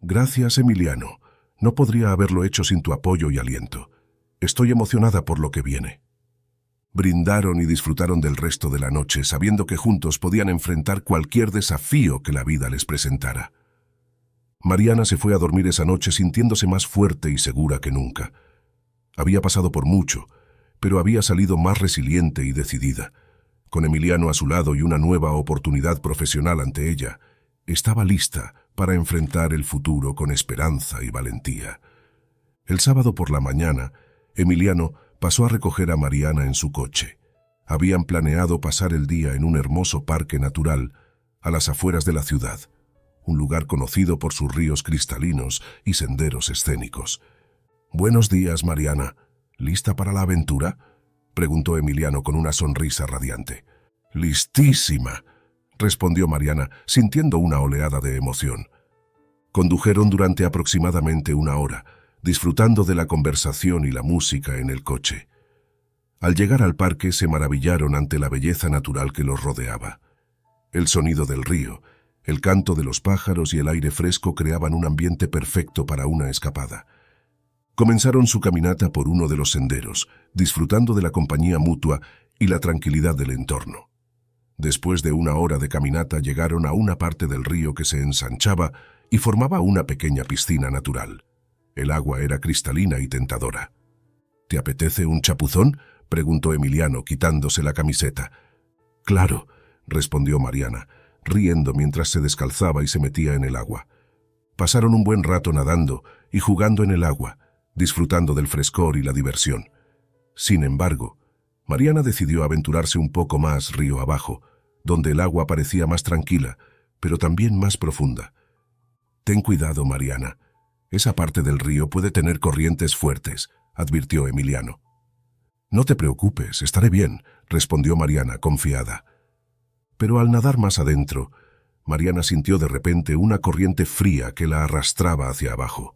Gracias, Emiliano. No podría haberlo hecho sin tu apoyo y aliento. Estoy emocionada por lo que viene. Brindaron y disfrutaron del resto de la noche, sabiendo que juntos podían enfrentar cualquier desafío que la vida les presentara. Mariana se fue a dormir esa noche sintiéndose más fuerte y segura que nunca. Había pasado por mucho, pero había salido más resiliente y decidida. Con Emiliano a su lado y una nueva oportunidad profesional ante ella, estaba lista para enfrentar el futuro con esperanza y valentía. El sábado por la mañana, Emiliano pasó a recoger a Mariana en su coche. Habían planeado pasar el día en un hermoso parque natural a las afueras de la ciudad, un lugar conocido por sus ríos cristalinos y senderos escénicos. Buenos días, Mariana, ¿Lista para la aventura? preguntó Emiliano con una sonrisa radiante. Listísima, respondió Mariana, sintiendo una oleada de emoción. Condujeron durante aproximadamente una hora, disfrutando de la conversación y la música en el coche. Al llegar al parque se maravillaron ante la belleza natural que los rodeaba. El sonido del río, el canto de los pájaros y el aire fresco creaban un ambiente perfecto para una escapada. Comenzaron su caminata por uno de los senderos, disfrutando de la compañía mutua y la tranquilidad del entorno. Después de una hora de caminata llegaron a una parte del río que se ensanchaba y formaba una pequeña piscina natural. El agua era cristalina y tentadora. ¿Te apetece un chapuzón? preguntó Emiliano, quitándose la camiseta. Claro, respondió Mariana, riendo mientras se descalzaba y se metía en el agua. Pasaron un buen rato nadando y jugando en el agua, disfrutando del frescor y la diversión. Sin embargo, Mariana decidió aventurarse un poco más río abajo, donde el agua parecía más tranquila, pero también más profunda. Ten cuidado, Mariana. Esa parte del río puede tener corrientes fuertes, advirtió Emiliano. No te preocupes, estaré bien, respondió Mariana, confiada. Pero al nadar más adentro, Mariana sintió de repente una corriente fría que la arrastraba hacia abajo.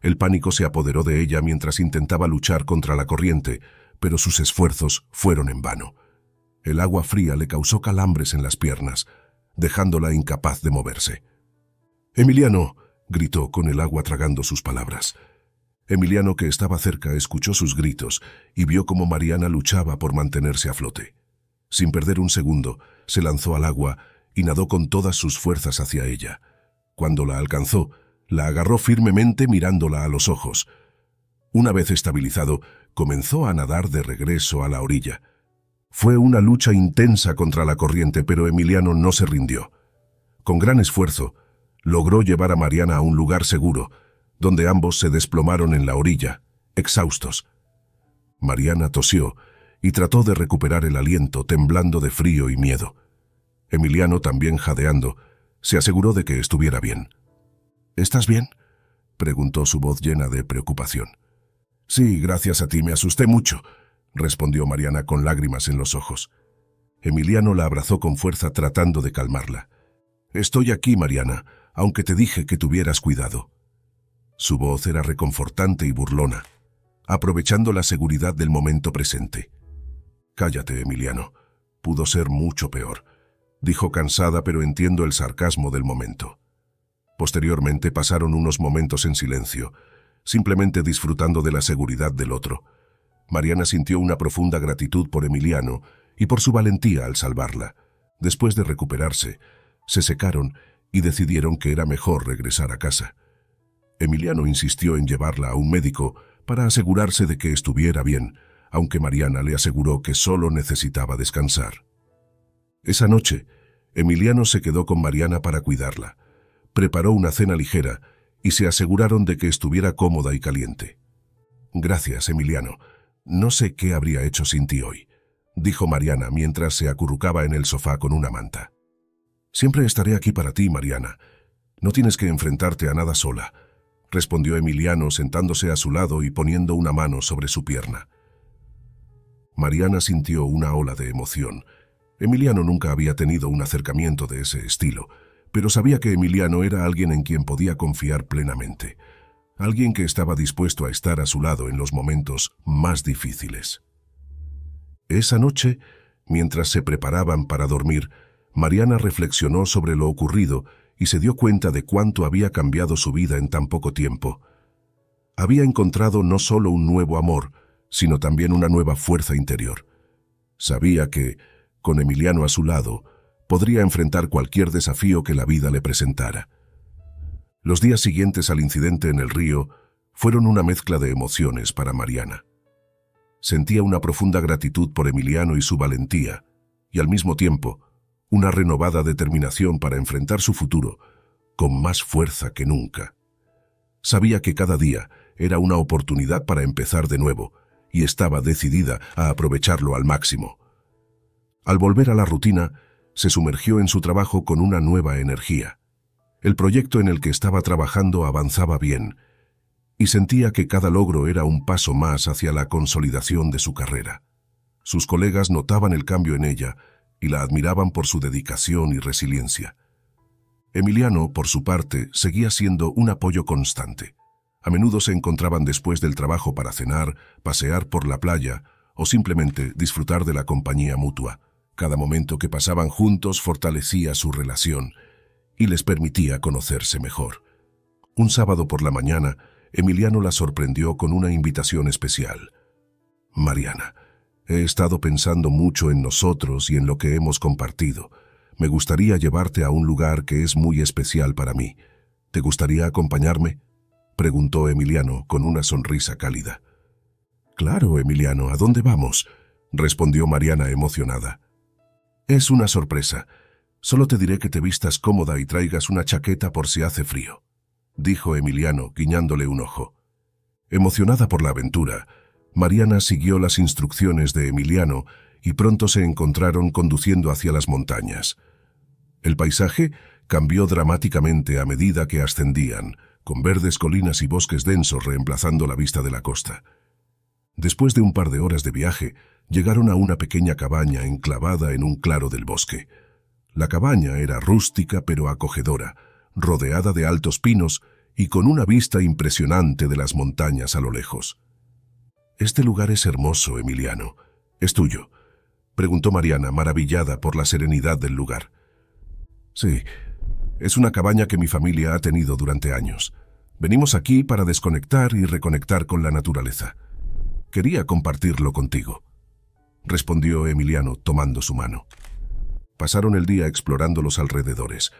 El pánico se apoderó de ella mientras intentaba luchar contra la corriente, pero sus esfuerzos fueron en vano. El agua fría le causó calambres en las piernas, dejándola incapaz de moverse. Emiliano, gritó con el agua tragando sus palabras. Emiliano, que estaba cerca, escuchó sus gritos y vio cómo Mariana luchaba por mantenerse a flote. Sin perder un segundo, se lanzó al agua y nadó con todas sus fuerzas hacia ella. Cuando la alcanzó, la agarró firmemente mirándola a los ojos. Una vez estabilizado, comenzó a nadar de regreso a la orilla. Fue una lucha intensa contra la corriente, pero Emiliano no se rindió. Con gran esfuerzo, logró llevar a Mariana a un lugar seguro, donde ambos se desplomaron en la orilla, exhaustos. Mariana tosió y trató de recuperar el aliento, temblando de frío y miedo. Emiliano, también jadeando, se aseguró de que estuviera bien. ¿Estás bien? preguntó su voz llena de preocupación. Sí, gracias a ti, me asusté mucho, respondió Mariana con lágrimas en los ojos. Emiliano la abrazó con fuerza tratando de calmarla. Estoy aquí, Mariana, aunque te dije que tuvieras cuidado. Su voz era reconfortante y burlona, aprovechando la seguridad del momento presente. Cállate, Emiliano. Pudo ser mucho peor, dijo cansada pero entiendo el sarcasmo del momento. Posteriormente pasaron unos momentos en silencio, simplemente disfrutando de la seguridad del otro. Mariana sintió una profunda gratitud por Emiliano y por su valentía al salvarla. Después de recuperarse, se secaron y decidieron que era mejor regresar a casa. Emiliano insistió en llevarla a un médico para asegurarse de que estuviera bien, aunque Mariana le aseguró que solo necesitaba descansar. Esa noche, Emiliano se quedó con Mariana para cuidarla. Preparó una cena ligera y se aseguraron de que estuviera cómoda y caliente. Gracias, Emiliano. No sé qué habría hecho sin ti hoy, dijo Mariana mientras se acurrucaba en el sofá con una manta. Siempre estaré aquí para ti, Mariana. No tienes que enfrentarte a nada sola, respondió Emiliano sentándose a su lado y poniendo una mano sobre su pierna. Mariana sintió una ola de emoción. Emiliano nunca había tenido un acercamiento de ese estilo, pero sabía que Emiliano era alguien en quien podía confiar plenamente, alguien que estaba dispuesto a estar a su lado en los momentos más difíciles. Esa noche, mientras se preparaban para dormir, Mariana reflexionó sobre lo ocurrido y se dio cuenta de cuánto había cambiado su vida en tan poco tiempo. Había encontrado no solo un nuevo amor, sino también una nueva fuerza interior. Sabía que, con Emiliano a su lado, podría enfrentar cualquier desafío que la vida le presentara. Los días siguientes al incidente en el río fueron una mezcla de emociones para Mariana. Sentía una profunda gratitud por Emiliano y su valentía, y al mismo tiempo una renovada determinación para enfrentar su futuro con más fuerza que nunca. Sabía que cada día era una oportunidad para empezar de nuevo y estaba decidida a aprovecharlo al máximo. Al volver a la rutina, se sumergió en su trabajo con una nueva energía. El proyecto en el que estaba trabajando avanzaba bien, y sentía que cada logro era un paso más hacia la consolidación de su carrera. Sus colegas notaban el cambio en ella y la admiraban por su dedicación y resiliencia. Emiliano, por su parte, seguía siendo un apoyo constante. A menudo se encontraban después del trabajo para cenar, pasear por la playa o simplemente disfrutar de la compañía mutua. Cada momento que pasaban juntos fortalecía su relación y les permitía conocerse mejor. Un sábado por la mañana, Emiliano la sorprendió con una invitación especial. Mariana, he estado pensando mucho en nosotros y en lo que hemos compartido. Me gustaría llevarte a un lugar que es muy especial para mí. ¿Te gustaría acompañarme? preguntó Emiliano con una sonrisa cálida. Claro, Emiliano, ¿a dónde vamos? respondió Mariana emocionada. Es una sorpresa. Solo te diré que te vistas cómoda y traigas una chaqueta por si hace frío, dijo Emiliano, guiñándole un ojo. Emocionada por la aventura, Mariana siguió las instrucciones de Emiliano y pronto se encontraron conduciendo hacia las montañas. El paisaje cambió dramáticamente a medida que ascendían, con verdes colinas y bosques densos reemplazando la vista de la costa. Después de un par de horas de viaje, llegaron a una pequeña cabaña enclavada en un claro del bosque. La cabaña era rústica pero acogedora, rodeada de altos pinos y con una vista impresionante de las montañas a lo lejos. Este lugar es hermoso, Emiliano. Es tuyo, preguntó Mariana, maravillada por la serenidad del lugar. Sí, es una cabaña que mi familia ha tenido durante años. Venimos aquí para desconectar y reconectar con la naturaleza. Quería compartirlo contigo, respondió Emiliano tomando su mano. Pasaron el día explorando los alrededores,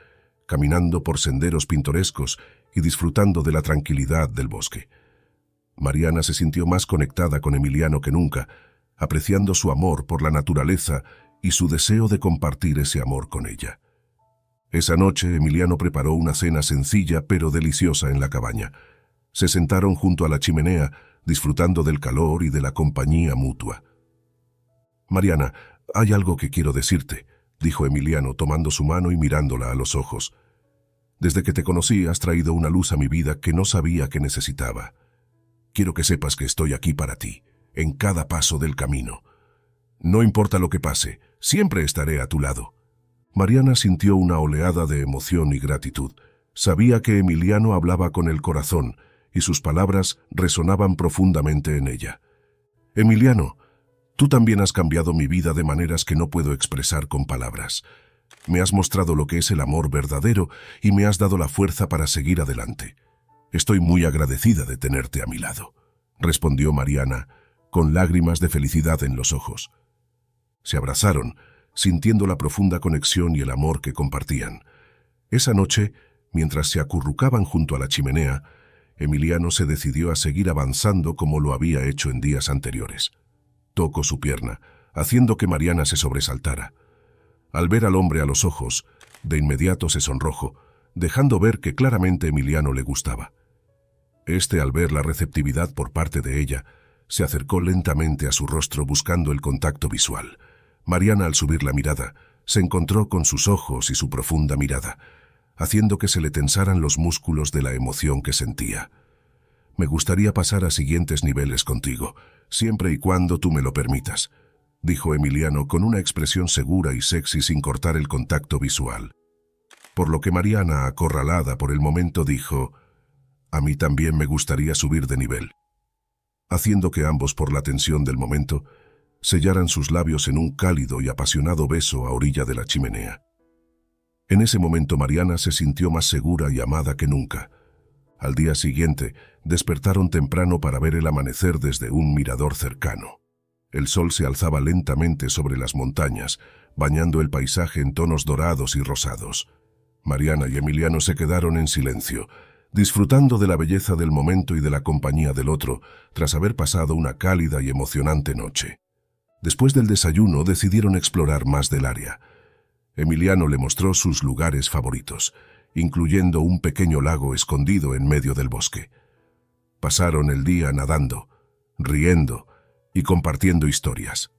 caminando por senderos pintorescos y disfrutando de la tranquilidad del bosque. Mariana se sintió más conectada con Emiliano que nunca, apreciando su amor por la naturaleza y su deseo de compartir ese amor con ella. Esa noche Emiliano preparó una cena sencilla pero deliciosa en la cabaña. Se sentaron junto a la chimenea disfrutando del calor y de la compañía mutua. Mariana, hay algo que quiero decirte, dijo Emiliano tomando su mano y mirándola a los ojos. Desde que te conocí has traído una luz a mi vida que no sabía que necesitaba. Quiero que sepas que estoy aquí para ti, en cada paso del camino. No importa lo que pase, siempre estaré a tu lado. Mariana sintió una oleada de emoción y gratitud. Sabía que Emiliano hablaba con el corazón, y sus palabras resonaban profundamente en ella. Emiliano, tú también has cambiado mi vida de maneras que no puedo expresar con palabras. Me has mostrado lo que es el amor verdadero y me has dado la fuerza para seguir adelante. Estoy muy agradecida de tenerte a mi lado, respondió Mariana, con lágrimas de felicidad en los ojos. Se abrazaron, sintiendo la profunda conexión y el amor que compartían. Esa noche, mientras se acurrucaban junto a la chimenea, Emiliano se decidió a seguir avanzando como lo había hecho en días anteriores. Tocó su pierna, haciendo que Mariana se sobresaltara. Al ver al hombre a los ojos, de inmediato se sonrojó, dejando ver que claramente Emiliano le gustaba. Este, al ver la receptividad por parte de ella, se acercó lentamente a su rostro buscando el contacto visual. Mariana, al subir la mirada, se encontró con sus ojos y su profunda mirada, haciendo que se le tensaran los músculos de la emoción que sentía. Me gustaría pasar a siguientes niveles contigo, siempre y cuando tú me lo permitas, dijo Emiliano con una expresión segura y sexy sin cortar el contacto visual. Por lo que Mariana, acorralada por el momento, dijo, a mí también me gustaría subir de nivel. Haciendo que ambos, por la tensión del momento, sellaran sus labios en un cálido y apasionado beso a orilla de la chimenea. En ese momento Mariana se sintió más segura y amada que nunca. Al día siguiente, despertaron temprano para ver el amanecer desde un mirador cercano. El sol se alzaba lentamente sobre las montañas, bañando el paisaje en tonos dorados y rosados. Mariana y Emiliano se quedaron en silencio, disfrutando de la belleza del momento y de la compañía del otro, tras haber pasado una cálida y emocionante noche. Después del desayuno decidieron explorar más del área. Emiliano le mostró sus lugares favoritos, incluyendo un pequeño lago escondido en medio del bosque. Pasaron el día nadando, riendo y compartiendo historias.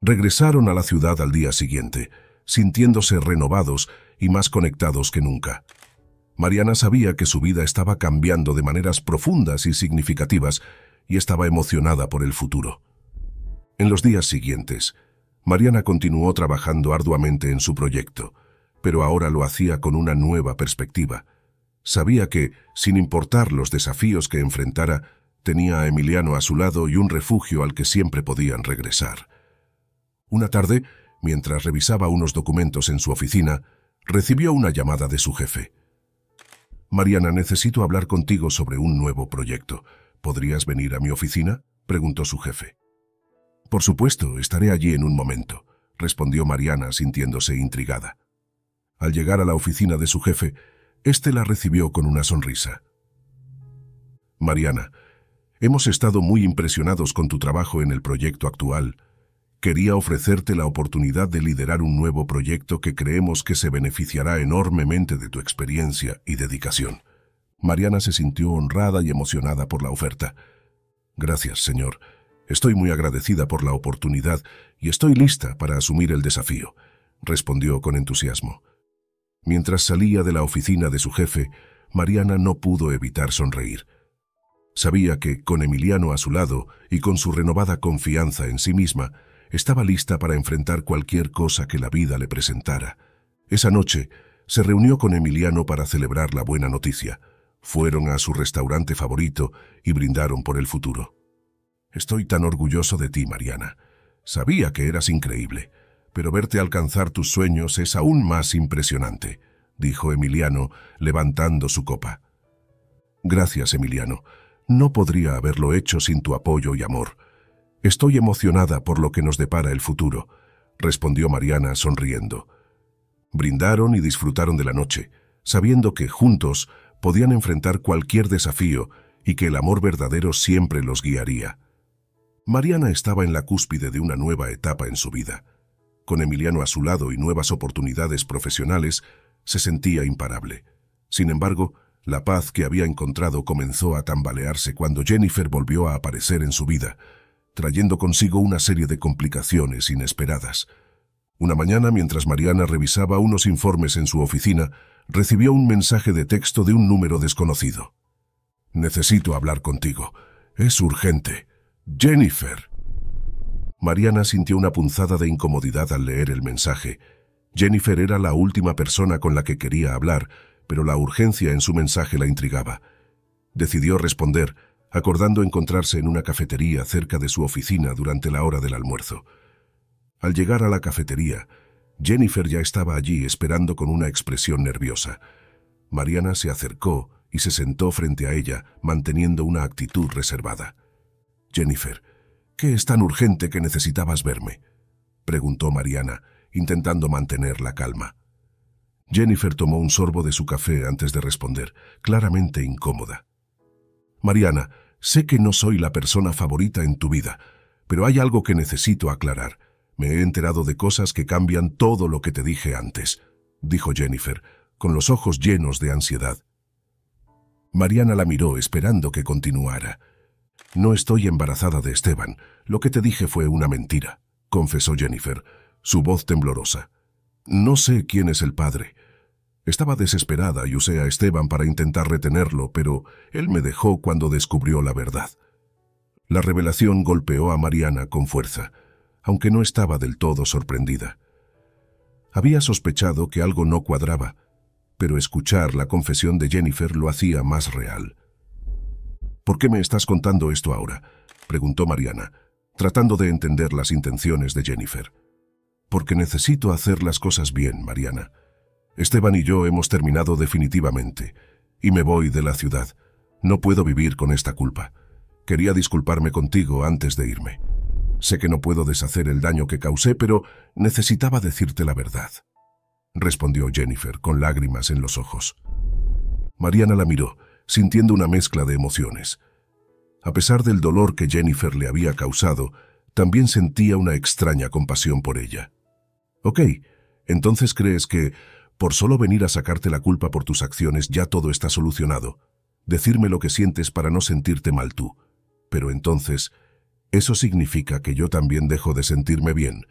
Regresaron a la ciudad al día siguiente, sintiéndose renovados y más conectados que nunca. Mariana sabía que su vida estaba cambiando de maneras profundas y significativas y estaba emocionada por el futuro. En los días siguientes, Mariana continuó trabajando arduamente en su proyecto, pero ahora lo hacía con una nueva perspectiva. Sabía que, sin importar los desafíos que enfrentara, tenía a Emiliano a su lado y un refugio al que siempre podían regresar. Una tarde, mientras revisaba unos documentos en su oficina, recibió una llamada de su jefe. Mariana, necesito hablar contigo sobre un nuevo proyecto. ¿Podrías venir a mi oficina? preguntó su jefe. Por supuesto, estaré allí en un momento, respondió Mariana sintiéndose intrigada. Al llegar a la oficina de su jefe, éste la recibió con una sonrisa. Mariana, hemos estado muy impresionados con tu trabajo en el proyecto actual. Quería ofrecerte la oportunidad de liderar un nuevo proyecto que creemos que se beneficiará enormemente de tu experiencia y dedicación. Mariana se sintió honrada y emocionada por la oferta. Gracias, señor. Estoy muy agradecida por la oportunidad y estoy lista para asumir el desafío, respondió con entusiasmo. Mientras salía de la oficina de su jefe, Mariana no pudo evitar sonreír. Sabía que, con Emiliano a su lado y con su renovada confianza en sí misma, estaba lista para enfrentar cualquier cosa que la vida le presentara. Esa noche, se reunió con Emiliano para celebrar la buena noticia. Fueron a su restaurante favorito y brindaron por el futuro. Estoy tan orgulloso de ti, Mariana. Sabía que eras increíble pero verte alcanzar tus sueños es aún más impresionante, dijo Emiliano, levantando su copa. Gracias, Emiliano. No podría haberlo hecho sin tu apoyo y amor. Estoy emocionada por lo que nos depara el futuro, respondió Mariana sonriendo. Brindaron y disfrutaron de la noche, sabiendo que juntos podían enfrentar cualquier desafío y que el amor verdadero siempre los guiaría. Mariana estaba en la cúspide de una nueva etapa en su vida. Con Emiliano a su lado y nuevas oportunidades profesionales, se sentía imparable. Sin embargo, la paz que había encontrado comenzó a tambalearse cuando Jennifer volvió a aparecer en su vida, trayendo consigo una serie de complicaciones inesperadas. Una mañana, mientras Mariana revisaba unos informes en su oficina, recibió un mensaje de texto de un número desconocido. Necesito hablar contigo. Es urgente. Jennifer. Mariana sintió una punzada de incomodidad al leer el mensaje. Jennifer era la última persona con la que quería hablar, pero la urgencia en su mensaje la intrigaba. Decidió responder, acordando encontrarse en una cafetería cerca de su oficina durante la hora del almuerzo. Al llegar a la cafetería, Jennifer ya estaba allí esperando con una expresión nerviosa. Mariana se acercó y se sentó frente a ella, manteniendo una actitud reservada. Jennifer, ¿Qué es tan urgente que necesitabas verme? preguntó Mariana, intentando mantener la calma. Jennifer tomó un sorbo de su café antes de responder, claramente incómoda. Mariana, sé que no soy la persona favorita en tu vida, pero hay algo que necesito aclarar. Me he enterado de cosas que cambian todo lo que te dije antes, dijo Jennifer, con los ojos llenos de ansiedad. Mariana la miró esperando que continuara. No estoy embarazada de Esteban. Lo que te dije fue una mentira, confesó Jennifer, su voz temblorosa. No sé quién es el padre. Estaba desesperada y usé a Esteban para intentar retenerlo, pero él me dejó cuando descubrió la verdad. La revelación golpeó a Mariana con fuerza, aunque no estaba del todo sorprendida. Había sospechado que algo no cuadraba, pero escuchar la confesión de Jennifer lo hacía más real. ¿Por qué me estás contando esto ahora? preguntó Mariana, tratando de entender las intenciones de Jennifer. Porque necesito hacer las cosas bien, Mariana. Esteban y yo hemos terminado definitivamente, y me voy de la ciudad. No puedo vivir con esta culpa. Quería disculparme contigo antes de irme. Sé que no puedo deshacer el daño que causé, pero necesitaba decirte la verdad. Respondió Jennifer con lágrimas en los ojos. Mariana la miró sintiendo una mezcla de emociones. A pesar del dolor que Jennifer le había causado, también sentía una extraña compasión por ella. Ok, entonces crees que, por solo venir a sacarte la culpa por tus acciones, ya todo está solucionado. Decirme lo que sientes para no sentirte mal tú. Pero entonces, eso significa que yo también dejo de sentirme bien.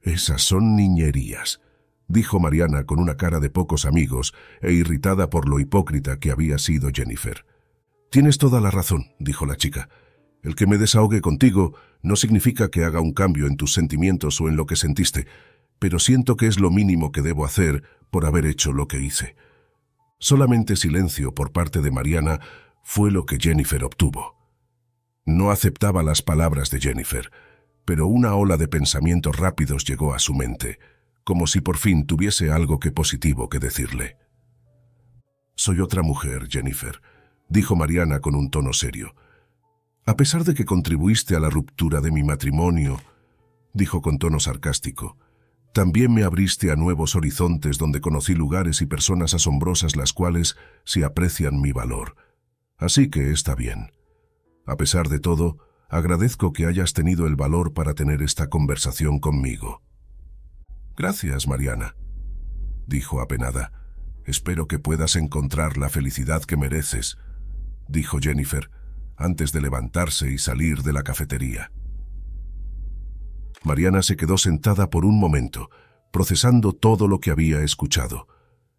Esas son niñerías. dijo Mariana con una cara de pocos amigos e irritada por lo hipócrita que había sido Jennifer. Tienes toda la razón, dijo la chica. El que me desahogue contigo no significa que haga un cambio en tus sentimientos o en lo que sentiste, pero siento que es lo mínimo que debo hacer por haber hecho lo que hice. Solamente silencio por parte de Mariana fue lo que Jennifer obtuvo. No aceptaba las palabras de Jennifer, pero una ola de pensamientos rápidos llegó a su mente como si por fin tuviese algo que positivo que decirle. Soy otra mujer, Jennifer, dijo Mariana con un tono serio. A pesar de que contribuiste a la ruptura de mi matrimonio, dijo con tono sarcástico, también me abriste a nuevos horizontes donde conocí lugares y personas asombrosas las cuales se aprecian mi valor. Así que está bien. A pesar de todo, agradezco que hayas tenido el valor para tener esta conversación conmigo. Gracias, Mariana, dijo apenada. Espero que puedas encontrar la felicidad que mereces, dijo Jennifer, antes de levantarse y salir de la cafetería. Mariana se quedó sentada por un momento, procesando todo lo que había escuchado.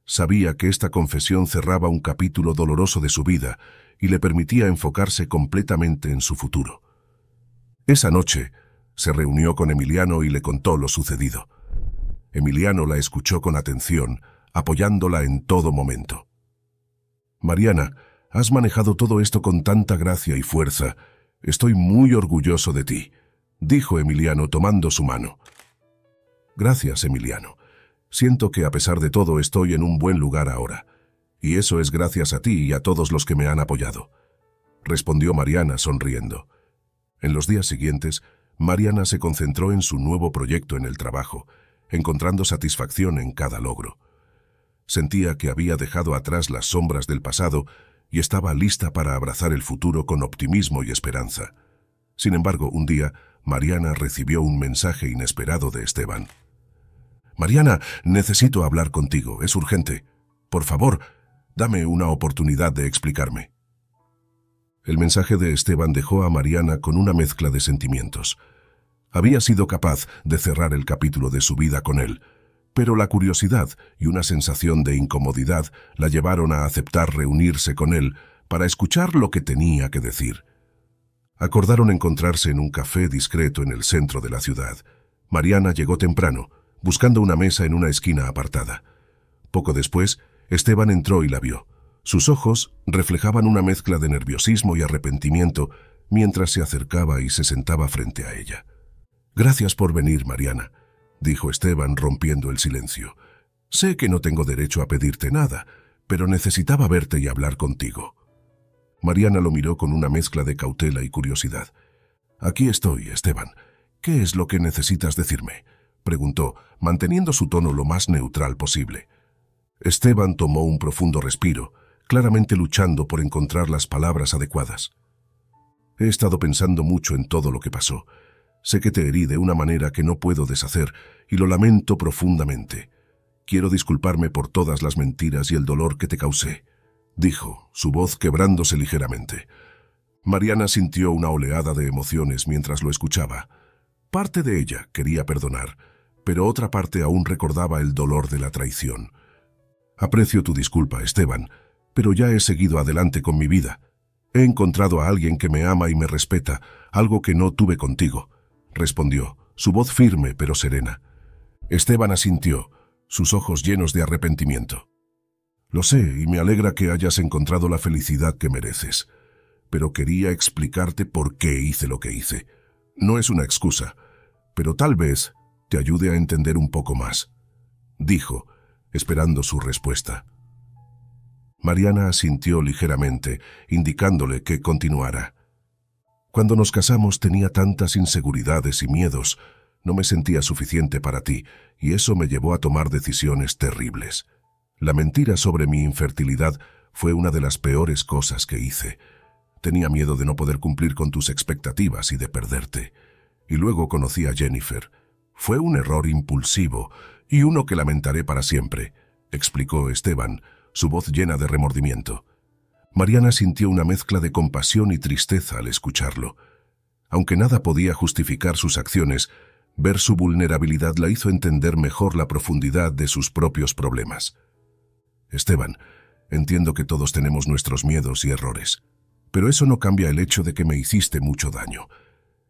Sabía que esta confesión cerraba un capítulo doloroso de su vida y le permitía enfocarse completamente en su futuro. Esa noche, se reunió con Emiliano y le contó lo sucedido. Emiliano la escuchó con atención, apoyándola en todo momento. Mariana, has manejado todo esto con tanta gracia y fuerza. Estoy muy orgulloso de ti, dijo Emiliano tomando su mano. Gracias, Emiliano. Siento que a pesar de todo estoy en un buen lugar ahora, y eso es gracias a ti y a todos los que me han apoyado, respondió Mariana sonriendo. En los días siguientes, Mariana se concentró en su nuevo proyecto en el trabajo, encontrando satisfacción en cada logro. Sentía que había dejado atrás las sombras del pasado y estaba lista para abrazar el futuro con optimismo y esperanza. Sin embargo, un día, Mariana recibió un mensaje inesperado de Esteban. Mariana, necesito hablar contigo, es urgente. Por favor, dame una oportunidad de explicarme. El mensaje de Esteban dejó a Mariana con una mezcla de sentimientos. Había sido capaz de cerrar el capítulo de su vida con él, pero la curiosidad y una sensación de incomodidad la llevaron a aceptar reunirse con él para escuchar lo que tenía que decir. Acordaron encontrarse en un café discreto en el centro de la ciudad. Mariana llegó temprano, buscando una mesa en una esquina apartada. Poco después, Esteban entró y la vio. Sus ojos reflejaban una mezcla de nerviosismo y arrepentimiento mientras se acercaba y se sentaba frente a ella. Gracias por venir, Mariana, dijo Esteban rompiendo el silencio. Sé que no tengo derecho a pedirte nada, pero necesitaba verte y hablar contigo. Mariana lo miró con una mezcla de cautela y curiosidad. Aquí estoy, Esteban. ¿Qué es lo que necesitas decirme? preguntó, manteniendo su tono lo más neutral posible. Esteban tomó un profundo respiro, claramente luchando por encontrar las palabras adecuadas. He estado pensando mucho en todo lo que pasó Sé que te herí de una manera que no puedo deshacer y lo lamento profundamente. Quiero disculparme por todas las mentiras y el dolor que te causé, dijo, su voz quebrándose ligeramente. Mariana sintió una oleada de emociones mientras lo escuchaba. Parte de ella quería perdonar, pero otra parte aún recordaba el dolor de la traición. Aprecio tu disculpa, Esteban, pero ya he seguido adelante con mi vida. He encontrado a alguien que me ama y me respeta, algo que no tuve contigo respondió, su voz firme pero serena. Esteban asintió, sus ojos llenos de arrepentimiento. Lo sé y me alegra que hayas encontrado la felicidad que mereces, pero quería explicarte por qué hice lo que hice. No es una excusa, pero tal vez te ayude a entender un poco más, dijo, esperando su respuesta. Mariana asintió ligeramente, indicándole que continuara. Cuando nos casamos tenía tantas inseguridades y miedos. No me sentía suficiente para ti, y eso me llevó a tomar decisiones terribles. La mentira sobre mi infertilidad fue una de las peores cosas que hice. Tenía miedo de no poder cumplir con tus expectativas y de perderte. Y luego conocí a Jennifer. Fue un error impulsivo y uno que lamentaré para siempre, explicó Esteban, su voz llena de remordimiento. Mariana sintió una mezcla de compasión y tristeza al escucharlo. Aunque nada podía justificar sus acciones, Ver su vulnerabilidad la hizo entender mejor la profundidad de sus propios problemas. Esteban, entiendo que todos tenemos nuestros miedos y errores, pero eso no cambia el hecho de que me hiciste mucho daño.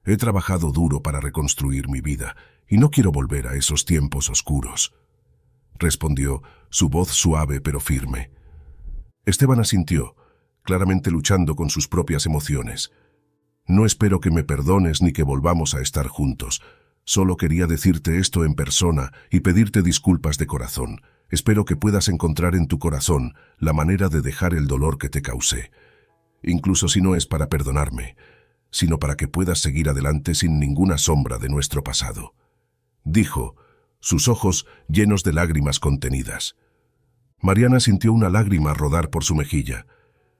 He trabajado duro para reconstruir mi vida y no quiero volver a esos tiempos oscuros. Respondió, su voz suave pero firme. Esteban asintió, claramente luchando con sus propias emociones. No espero que me perdones ni que volvamos a estar juntos. Solo quería decirte esto en persona y pedirte disculpas de corazón. Espero que puedas encontrar en tu corazón la manera de dejar el dolor que te causé. Incluso si no es para perdonarme, sino para que puedas seguir adelante sin ninguna sombra de nuestro pasado. Dijo, sus ojos llenos de lágrimas contenidas. Mariana sintió una lágrima rodar por su mejilla.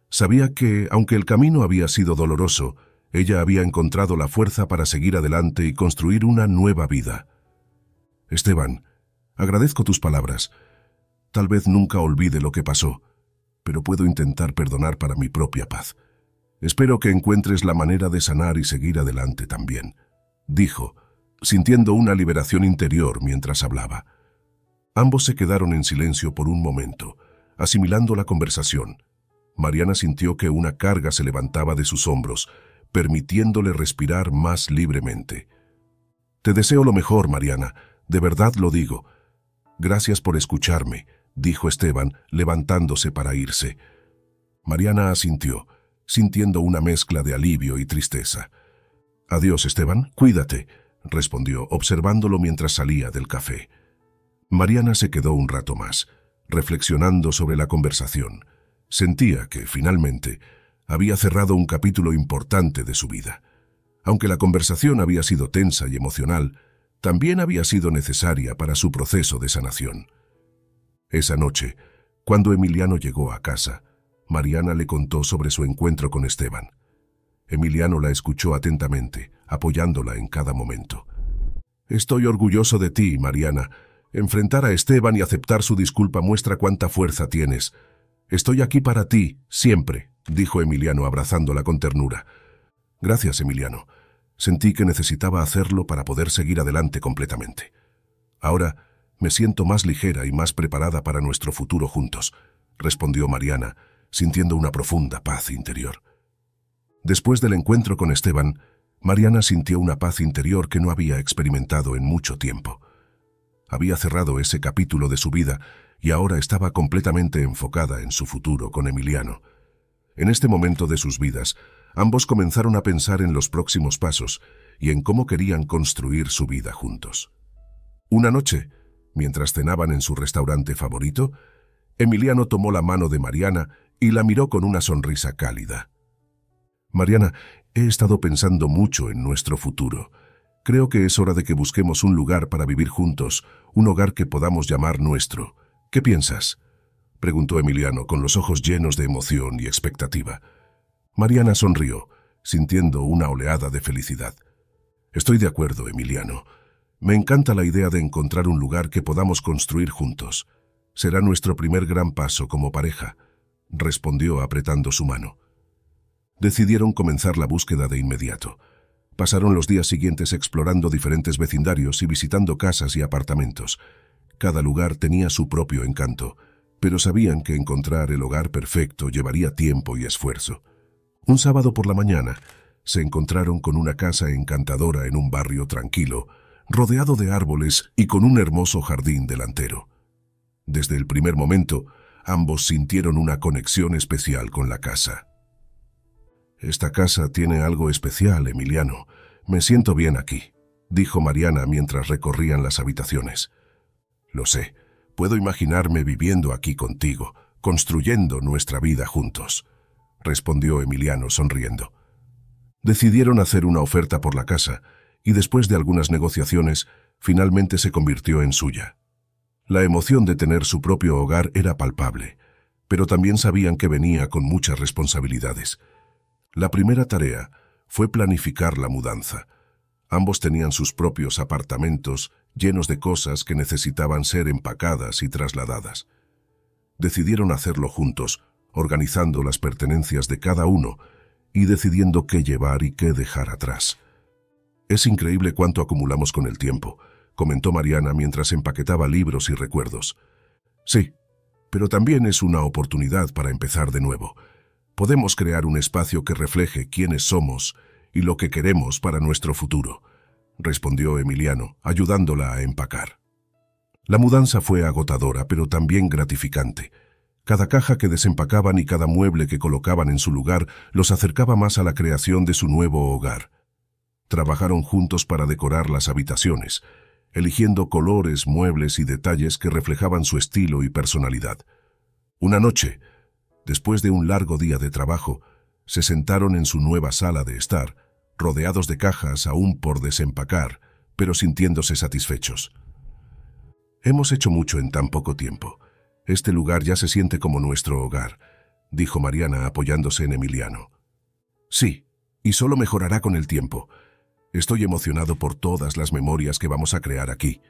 Sabía que, aunque el camino había sido doloroso, ella había encontrado la fuerza para seguir adelante y construir una nueva vida. Esteban, agradezco tus palabras. Tal vez nunca olvide lo que pasó, pero puedo intentar perdonar para mi propia paz. Espero que encuentres la manera de sanar y seguir adelante también, dijo, sintiendo una liberación interior mientras hablaba. Ambos se quedaron en silencio por un momento, asimilando la conversación. Mariana sintió que una carga se levantaba de sus hombros, permitiéndole respirar más libremente. Te deseo lo mejor, Mariana, de verdad lo digo. Gracias por escucharme, dijo Esteban, levantándose para irse. Mariana asintió sintiendo una mezcla de alivio y tristeza. Adiós, Esteban, cuídate, respondió, observándolo mientras salía del café. Mariana se quedó un rato más, reflexionando sobre la conversación. Sentía que, finalmente, había cerrado un capítulo importante de su vida. Aunque la conversación había sido tensa y emocional, también había sido necesaria para su proceso de sanación. Esa noche, cuando Emiliano llegó a casa, Mariana le contó sobre su encuentro con Esteban. Emiliano la escuchó atentamente, apoyándola en cada momento. Estoy orgulloso de ti, Mariana. Enfrentar a Esteban y aceptar su disculpa muestra cuánta fuerza tienes. Estoy aquí para ti, siempre, dijo Emiliano abrazándola con ternura. Gracias, Emiliano. Sentí que necesitaba hacerlo para poder seguir adelante completamente. Ahora me siento más ligera y más preparada para nuestro futuro juntos, respondió Mariana, sintiendo una profunda paz interior. Después del encuentro con Esteban, Mariana sintió una paz interior que no había experimentado en mucho tiempo. Había cerrado ese capítulo de su vida y ahora estaba completamente enfocada en su futuro con Emiliano. En este momento de sus vidas, ambos comenzaron a pensar en los próximos pasos y en cómo querían construir su vida juntos. Una noche, mientras cenaban en su restaurante favorito, Emiliano tomó la mano de Mariana y la miró con una sonrisa cálida. Mariana, he estado pensando mucho en nuestro futuro. Creo que es hora de que busquemos un lugar para vivir juntos, un hogar que podamos llamar nuestro. ¿Qué piensas? preguntó Emiliano con los ojos llenos de emoción y expectativa. Mariana sonrió, sintiendo una oleada de felicidad. Estoy de acuerdo, Emiliano. Me encanta la idea de encontrar un lugar que podamos construir juntos. Será nuestro primer gran paso como pareja respondió apretando su mano. Decidieron comenzar la búsqueda de inmediato. Pasaron los días siguientes explorando diferentes vecindarios y visitando casas y apartamentos. Cada lugar tenía su propio encanto, pero sabían que encontrar el hogar perfecto llevaría tiempo y esfuerzo. Un sábado por la mañana, se encontraron con una casa encantadora en un barrio tranquilo, rodeado de árboles y con un hermoso jardín delantero. Desde el primer momento, Ambos sintieron una conexión especial con la casa. Esta casa tiene algo especial, Emiliano. Me siento bien aquí, dijo Mariana mientras recorrían las habitaciones. Lo sé, puedo imaginarme viviendo aquí contigo, construyendo nuestra vida juntos, respondió Emiliano sonriendo. Decidieron hacer una oferta por la casa y después de algunas negociaciones, finalmente se convirtió en suya. La emoción de tener su propio hogar era palpable, pero también sabían que venía con muchas responsabilidades. La primera tarea fue planificar la mudanza. Ambos tenían sus propios apartamentos llenos de cosas que necesitaban ser empacadas y trasladadas. Decidieron hacerlo juntos, organizando las pertenencias de cada uno y decidiendo qué llevar y qué dejar atrás. Es increíble cuánto acumulamos con el tiempo, comentó Mariana mientras empaquetaba libros y recuerdos. Sí, pero también es una oportunidad para empezar de nuevo. Podemos crear un espacio que refleje quiénes somos y lo que queremos para nuestro futuro, respondió Emiliano, ayudándola a empacar. La mudanza fue agotadora, pero también gratificante. Cada caja que desempacaban y cada mueble que colocaban en su lugar los acercaba más a la creación de su nuevo hogar. Trabajaron juntos para decorar las habitaciones, eligiendo colores, muebles y detalles que reflejaban su estilo y personalidad. Una noche, después de un largo día de trabajo, se sentaron en su nueva sala de estar, rodeados de cajas aún por desempacar, pero sintiéndose satisfechos. Hemos hecho mucho en tan poco tiempo. Este lugar ya se siente como nuestro hogar, dijo Mariana apoyándose en Emiliano. Sí, y solo mejorará con el tiempo. Estoy emocionado por todas las memorias que vamos a crear aquí,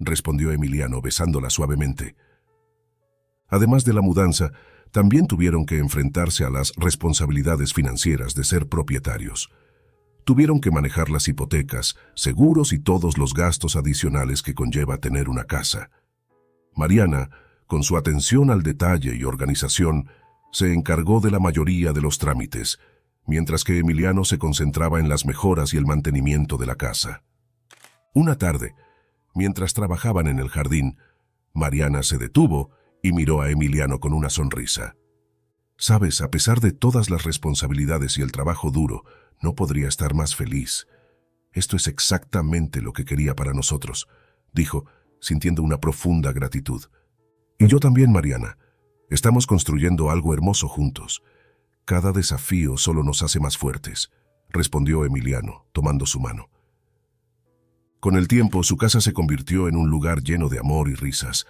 respondió Emiliano besándola suavemente. Además de la mudanza, también tuvieron que enfrentarse a las responsabilidades financieras de ser propietarios. Tuvieron que manejar las hipotecas, seguros y todos los gastos adicionales que conlleva tener una casa. Mariana, con su atención al detalle y organización, se encargó de la mayoría de los trámites, mientras que Emiliano se concentraba en las mejoras y el mantenimiento de la casa. Una tarde, mientras trabajaban en el jardín, Mariana se detuvo y miró a Emiliano con una sonrisa. Sabes, a pesar de todas las responsabilidades y el trabajo duro, no podría estar más feliz. Esto es exactamente lo que quería para nosotros, dijo, sintiendo una profunda gratitud. Y yo también, Mariana. Estamos construyendo algo hermoso juntos. Cada desafío solo nos hace más fuertes, respondió Emiliano, tomando su mano. Con el tiempo, su casa se convirtió en un lugar lleno de amor y risas.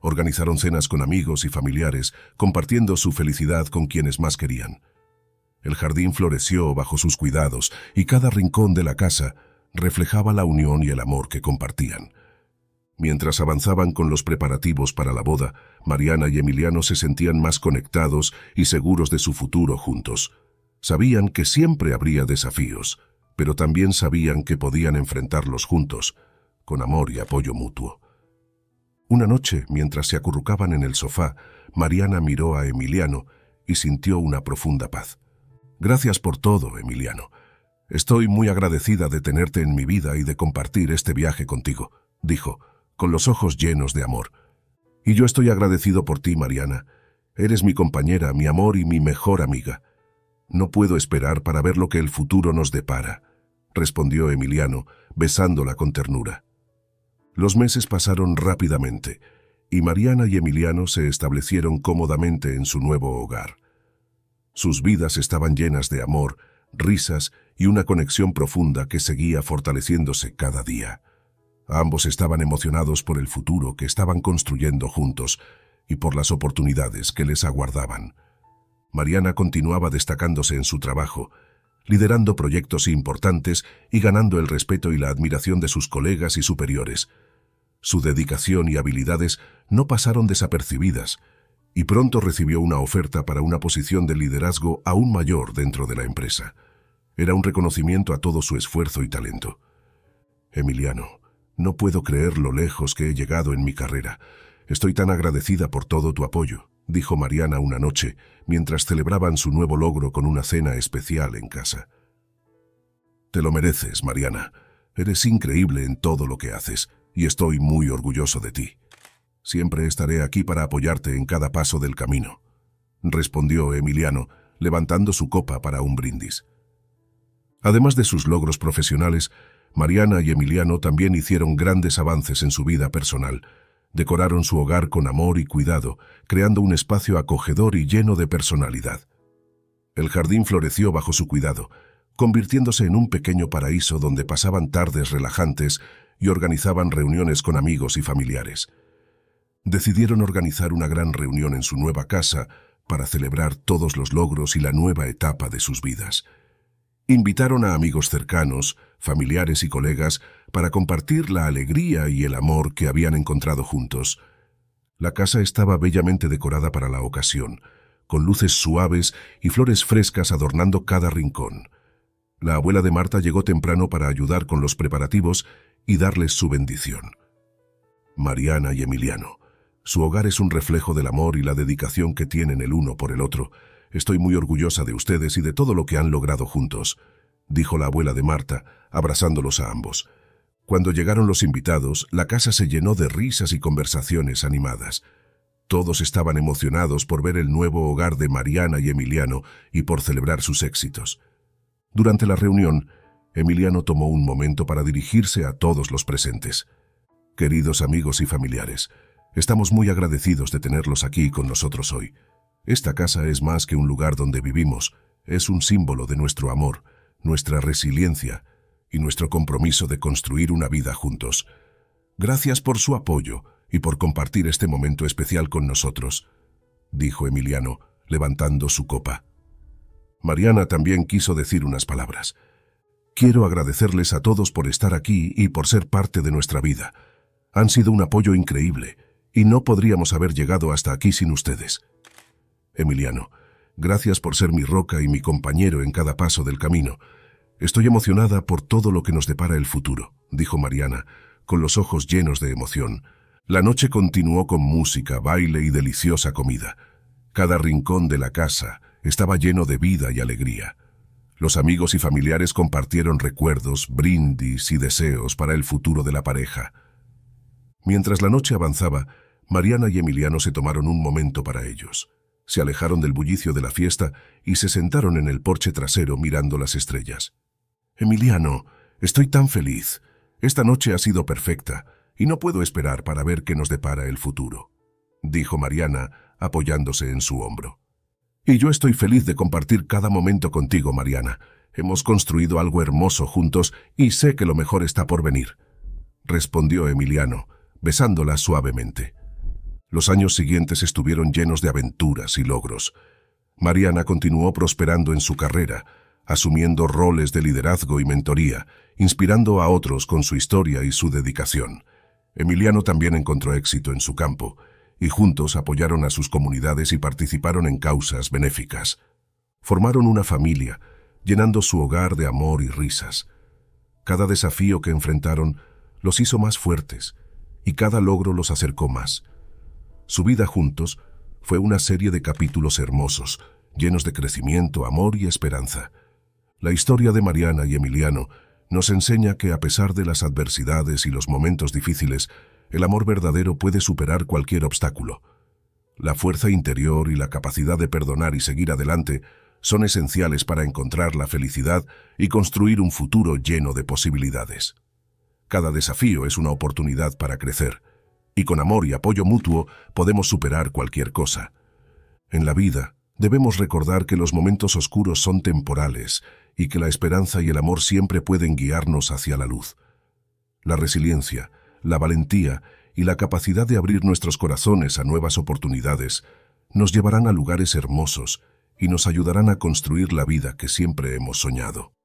Organizaron cenas con amigos y familiares, compartiendo su felicidad con quienes más querían. El jardín floreció bajo sus cuidados y cada rincón de la casa reflejaba la unión y el amor que compartían. Mientras avanzaban con los preparativos para la boda, Mariana y Emiliano se sentían más conectados y seguros de su futuro juntos. Sabían que siempre habría desafíos, pero también sabían que podían enfrentarlos juntos, con amor y apoyo mutuo. Una noche, mientras se acurrucaban en el sofá, Mariana miró a Emiliano y sintió una profunda paz. Gracias por todo, Emiliano. Estoy muy agradecida de tenerte en mi vida y de compartir este viaje contigo, dijo, con los ojos llenos de amor. Y yo estoy agradecido por ti, Mariana. Eres mi compañera, mi amor y mi mejor amiga. No puedo esperar para ver lo que el futuro nos depara, respondió Emiliano, besándola con ternura. Los meses pasaron rápidamente, y Mariana y Emiliano se establecieron cómodamente en su nuevo hogar. Sus vidas estaban llenas de amor, risas y una conexión profunda que seguía fortaleciéndose cada día. Ambos estaban emocionados por el futuro que estaban construyendo juntos y por las oportunidades que les aguardaban. Mariana continuaba destacándose en su trabajo, liderando proyectos importantes y ganando el respeto y la admiración de sus colegas y superiores. Su dedicación y habilidades no pasaron desapercibidas, y pronto recibió una oferta para una posición de liderazgo aún mayor dentro de la empresa. Era un reconocimiento a todo su esfuerzo y talento. Emiliano, no puedo creer lo lejos que he llegado en mi carrera. Estoy tan agradecida por todo tu apoyo, dijo Mariana una noche, mientras celebraban su nuevo logro con una cena especial en casa. Te lo mereces, Mariana. Eres increíble en todo lo que haces, y estoy muy orgulloso de ti. Siempre estaré aquí para apoyarte en cada paso del camino, respondió Emiliano, levantando su copa para un brindis. Además de sus logros profesionales, Mariana y Emiliano también hicieron grandes avances en su vida personal. Decoraron su hogar con amor y cuidado, creando un espacio acogedor y lleno de personalidad. El jardín floreció bajo su cuidado, convirtiéndose en un pequeño paraíso donde pasaban tardes relajantes y organizaban reuniones con amigos y familiares. Decidieron organizar una gran reunión en su nueva casa para celebrar todos los logros y la nueva etapa de sus vidas. Invitaron a amigos cercanos, familiares y colegas para compartir la alegría y el amor que habían encontrado juntos. La casa estaba bellamente decorada para la ocasión, con luces suaves y flores frescas adornando cada rincón. La abuela de Marta llegó temprano para ayudar con los preparativos y darles su bendición. Mariana y Emiliano. Su hogar es un reflejo del amor y la dedicación que tienen el uno por el otro. Estoy muy orgullosa de ustedes y de todo lo que han logrado juntos, dijo la abuela de Marta, abrazándolos a ambos. Cuando llegaron los invitados, la casa se llenó de risas y conversaciones animadas. Todos estaban emocionados por ver el nuevo hogar de Mariana y Emiliano y por celebrar sus éxitos. Durante la reunión, Emiliano tomó un momento para dirigirse a todos los presentes. Queridos amigos y familiares, estamos muy agradecidos de tenerlos aquí con nosotros hoy. Esta casa es más que un lugar donde vivimos, es un símbolo de nuestro amor, nuestra resiliencia y nuestro compromiso de construir una vida juntos. Gracias por su apoyo y por compartir este momento especial con nosotros, dijo Emiliano, levantando su copa. Mariana también quiso decir unas palabras. Quiero agradecerles a todos por estar aquí y por ser parte de nuestra vida. Han sido un apoyo increíble, y no podríamos haber llegado hasta aquí sin ustedes. Emiliano, gracias por ser mi roca y mi compañero en cada paso del camino. Estoy emocionada por todo lo que nos depara el futuro, dijo Mariana, con los ojos llenos de emoción. La noche continuó con música, baile y deliciosa comida. Cada rincón de la casa estaba lleno de vida y alegría. Los amigos y familiares compartieron recuerdos, brindis y deseos para el futuro de la pareja. Mientras la noche avanzaba, Mariana y Emiliano se tomaron un momento para ellos. Se alejaron del bullicio de la fiesta y se sentaron en el porche trasero mirando las estrellas. Emiliano, estoy tan feliz. Esta noche ha sido perfecta y no puedo esperar para ver qué nos depara el futuro, dijo Mariana, apoyándose en su hombro. Y yo estoy feliz de compartir cada momento contigo, Mariana. Hemos construido algo hermoso juntos y sé que lo mejor está por venir, respondió Emiliano, besándola suavemente. Los años siguientes estuvieron llenos de aventuras y logros. Mariana continuó prosperando en su carrera, asumiendo roles de liderazgo y mentoría, inspirando a otros con su historia y su dedicación. Emiliano también encontró éxito en su campo, y juntos apoyaron a sus comunidades y participaron en causas benéficas. Formaron una familia, llenando su hogar de amor y risas. Cada desafío que enfrentaron los hizo más fuertes, y cada logro los acercó más. Su vida juntos fue una serie de capítulos hermosos, llenos de crecimiento, amor y esperanza. La historia de Mariana y Emiliano nos enseña que a pesar de las adversidades y los momentos difíciles, el amor verdadero puede superar cualquier obstáculo. La fuerza interior y la capacidad de perdonar y seguir adelante son esenciales para encontrar la felicidad y construir un futuro lleno de posibilidades. Cada desafío es una oportunidad para crecer, y con amor y apoyo mutuo podemos superar cualquier cosa. En la vida, debemos recordar que los momentos oscuros son temporales y que la esperanza y el amor siempre pueden guiarnos hacia la luz. La resiliencia, la valentía y la capacidad de abrir nuestros corazones a nuevas oportunidades nos llevarán a lugares hermosos y nos ayudarán a construir la vida que siempre hemos soñado.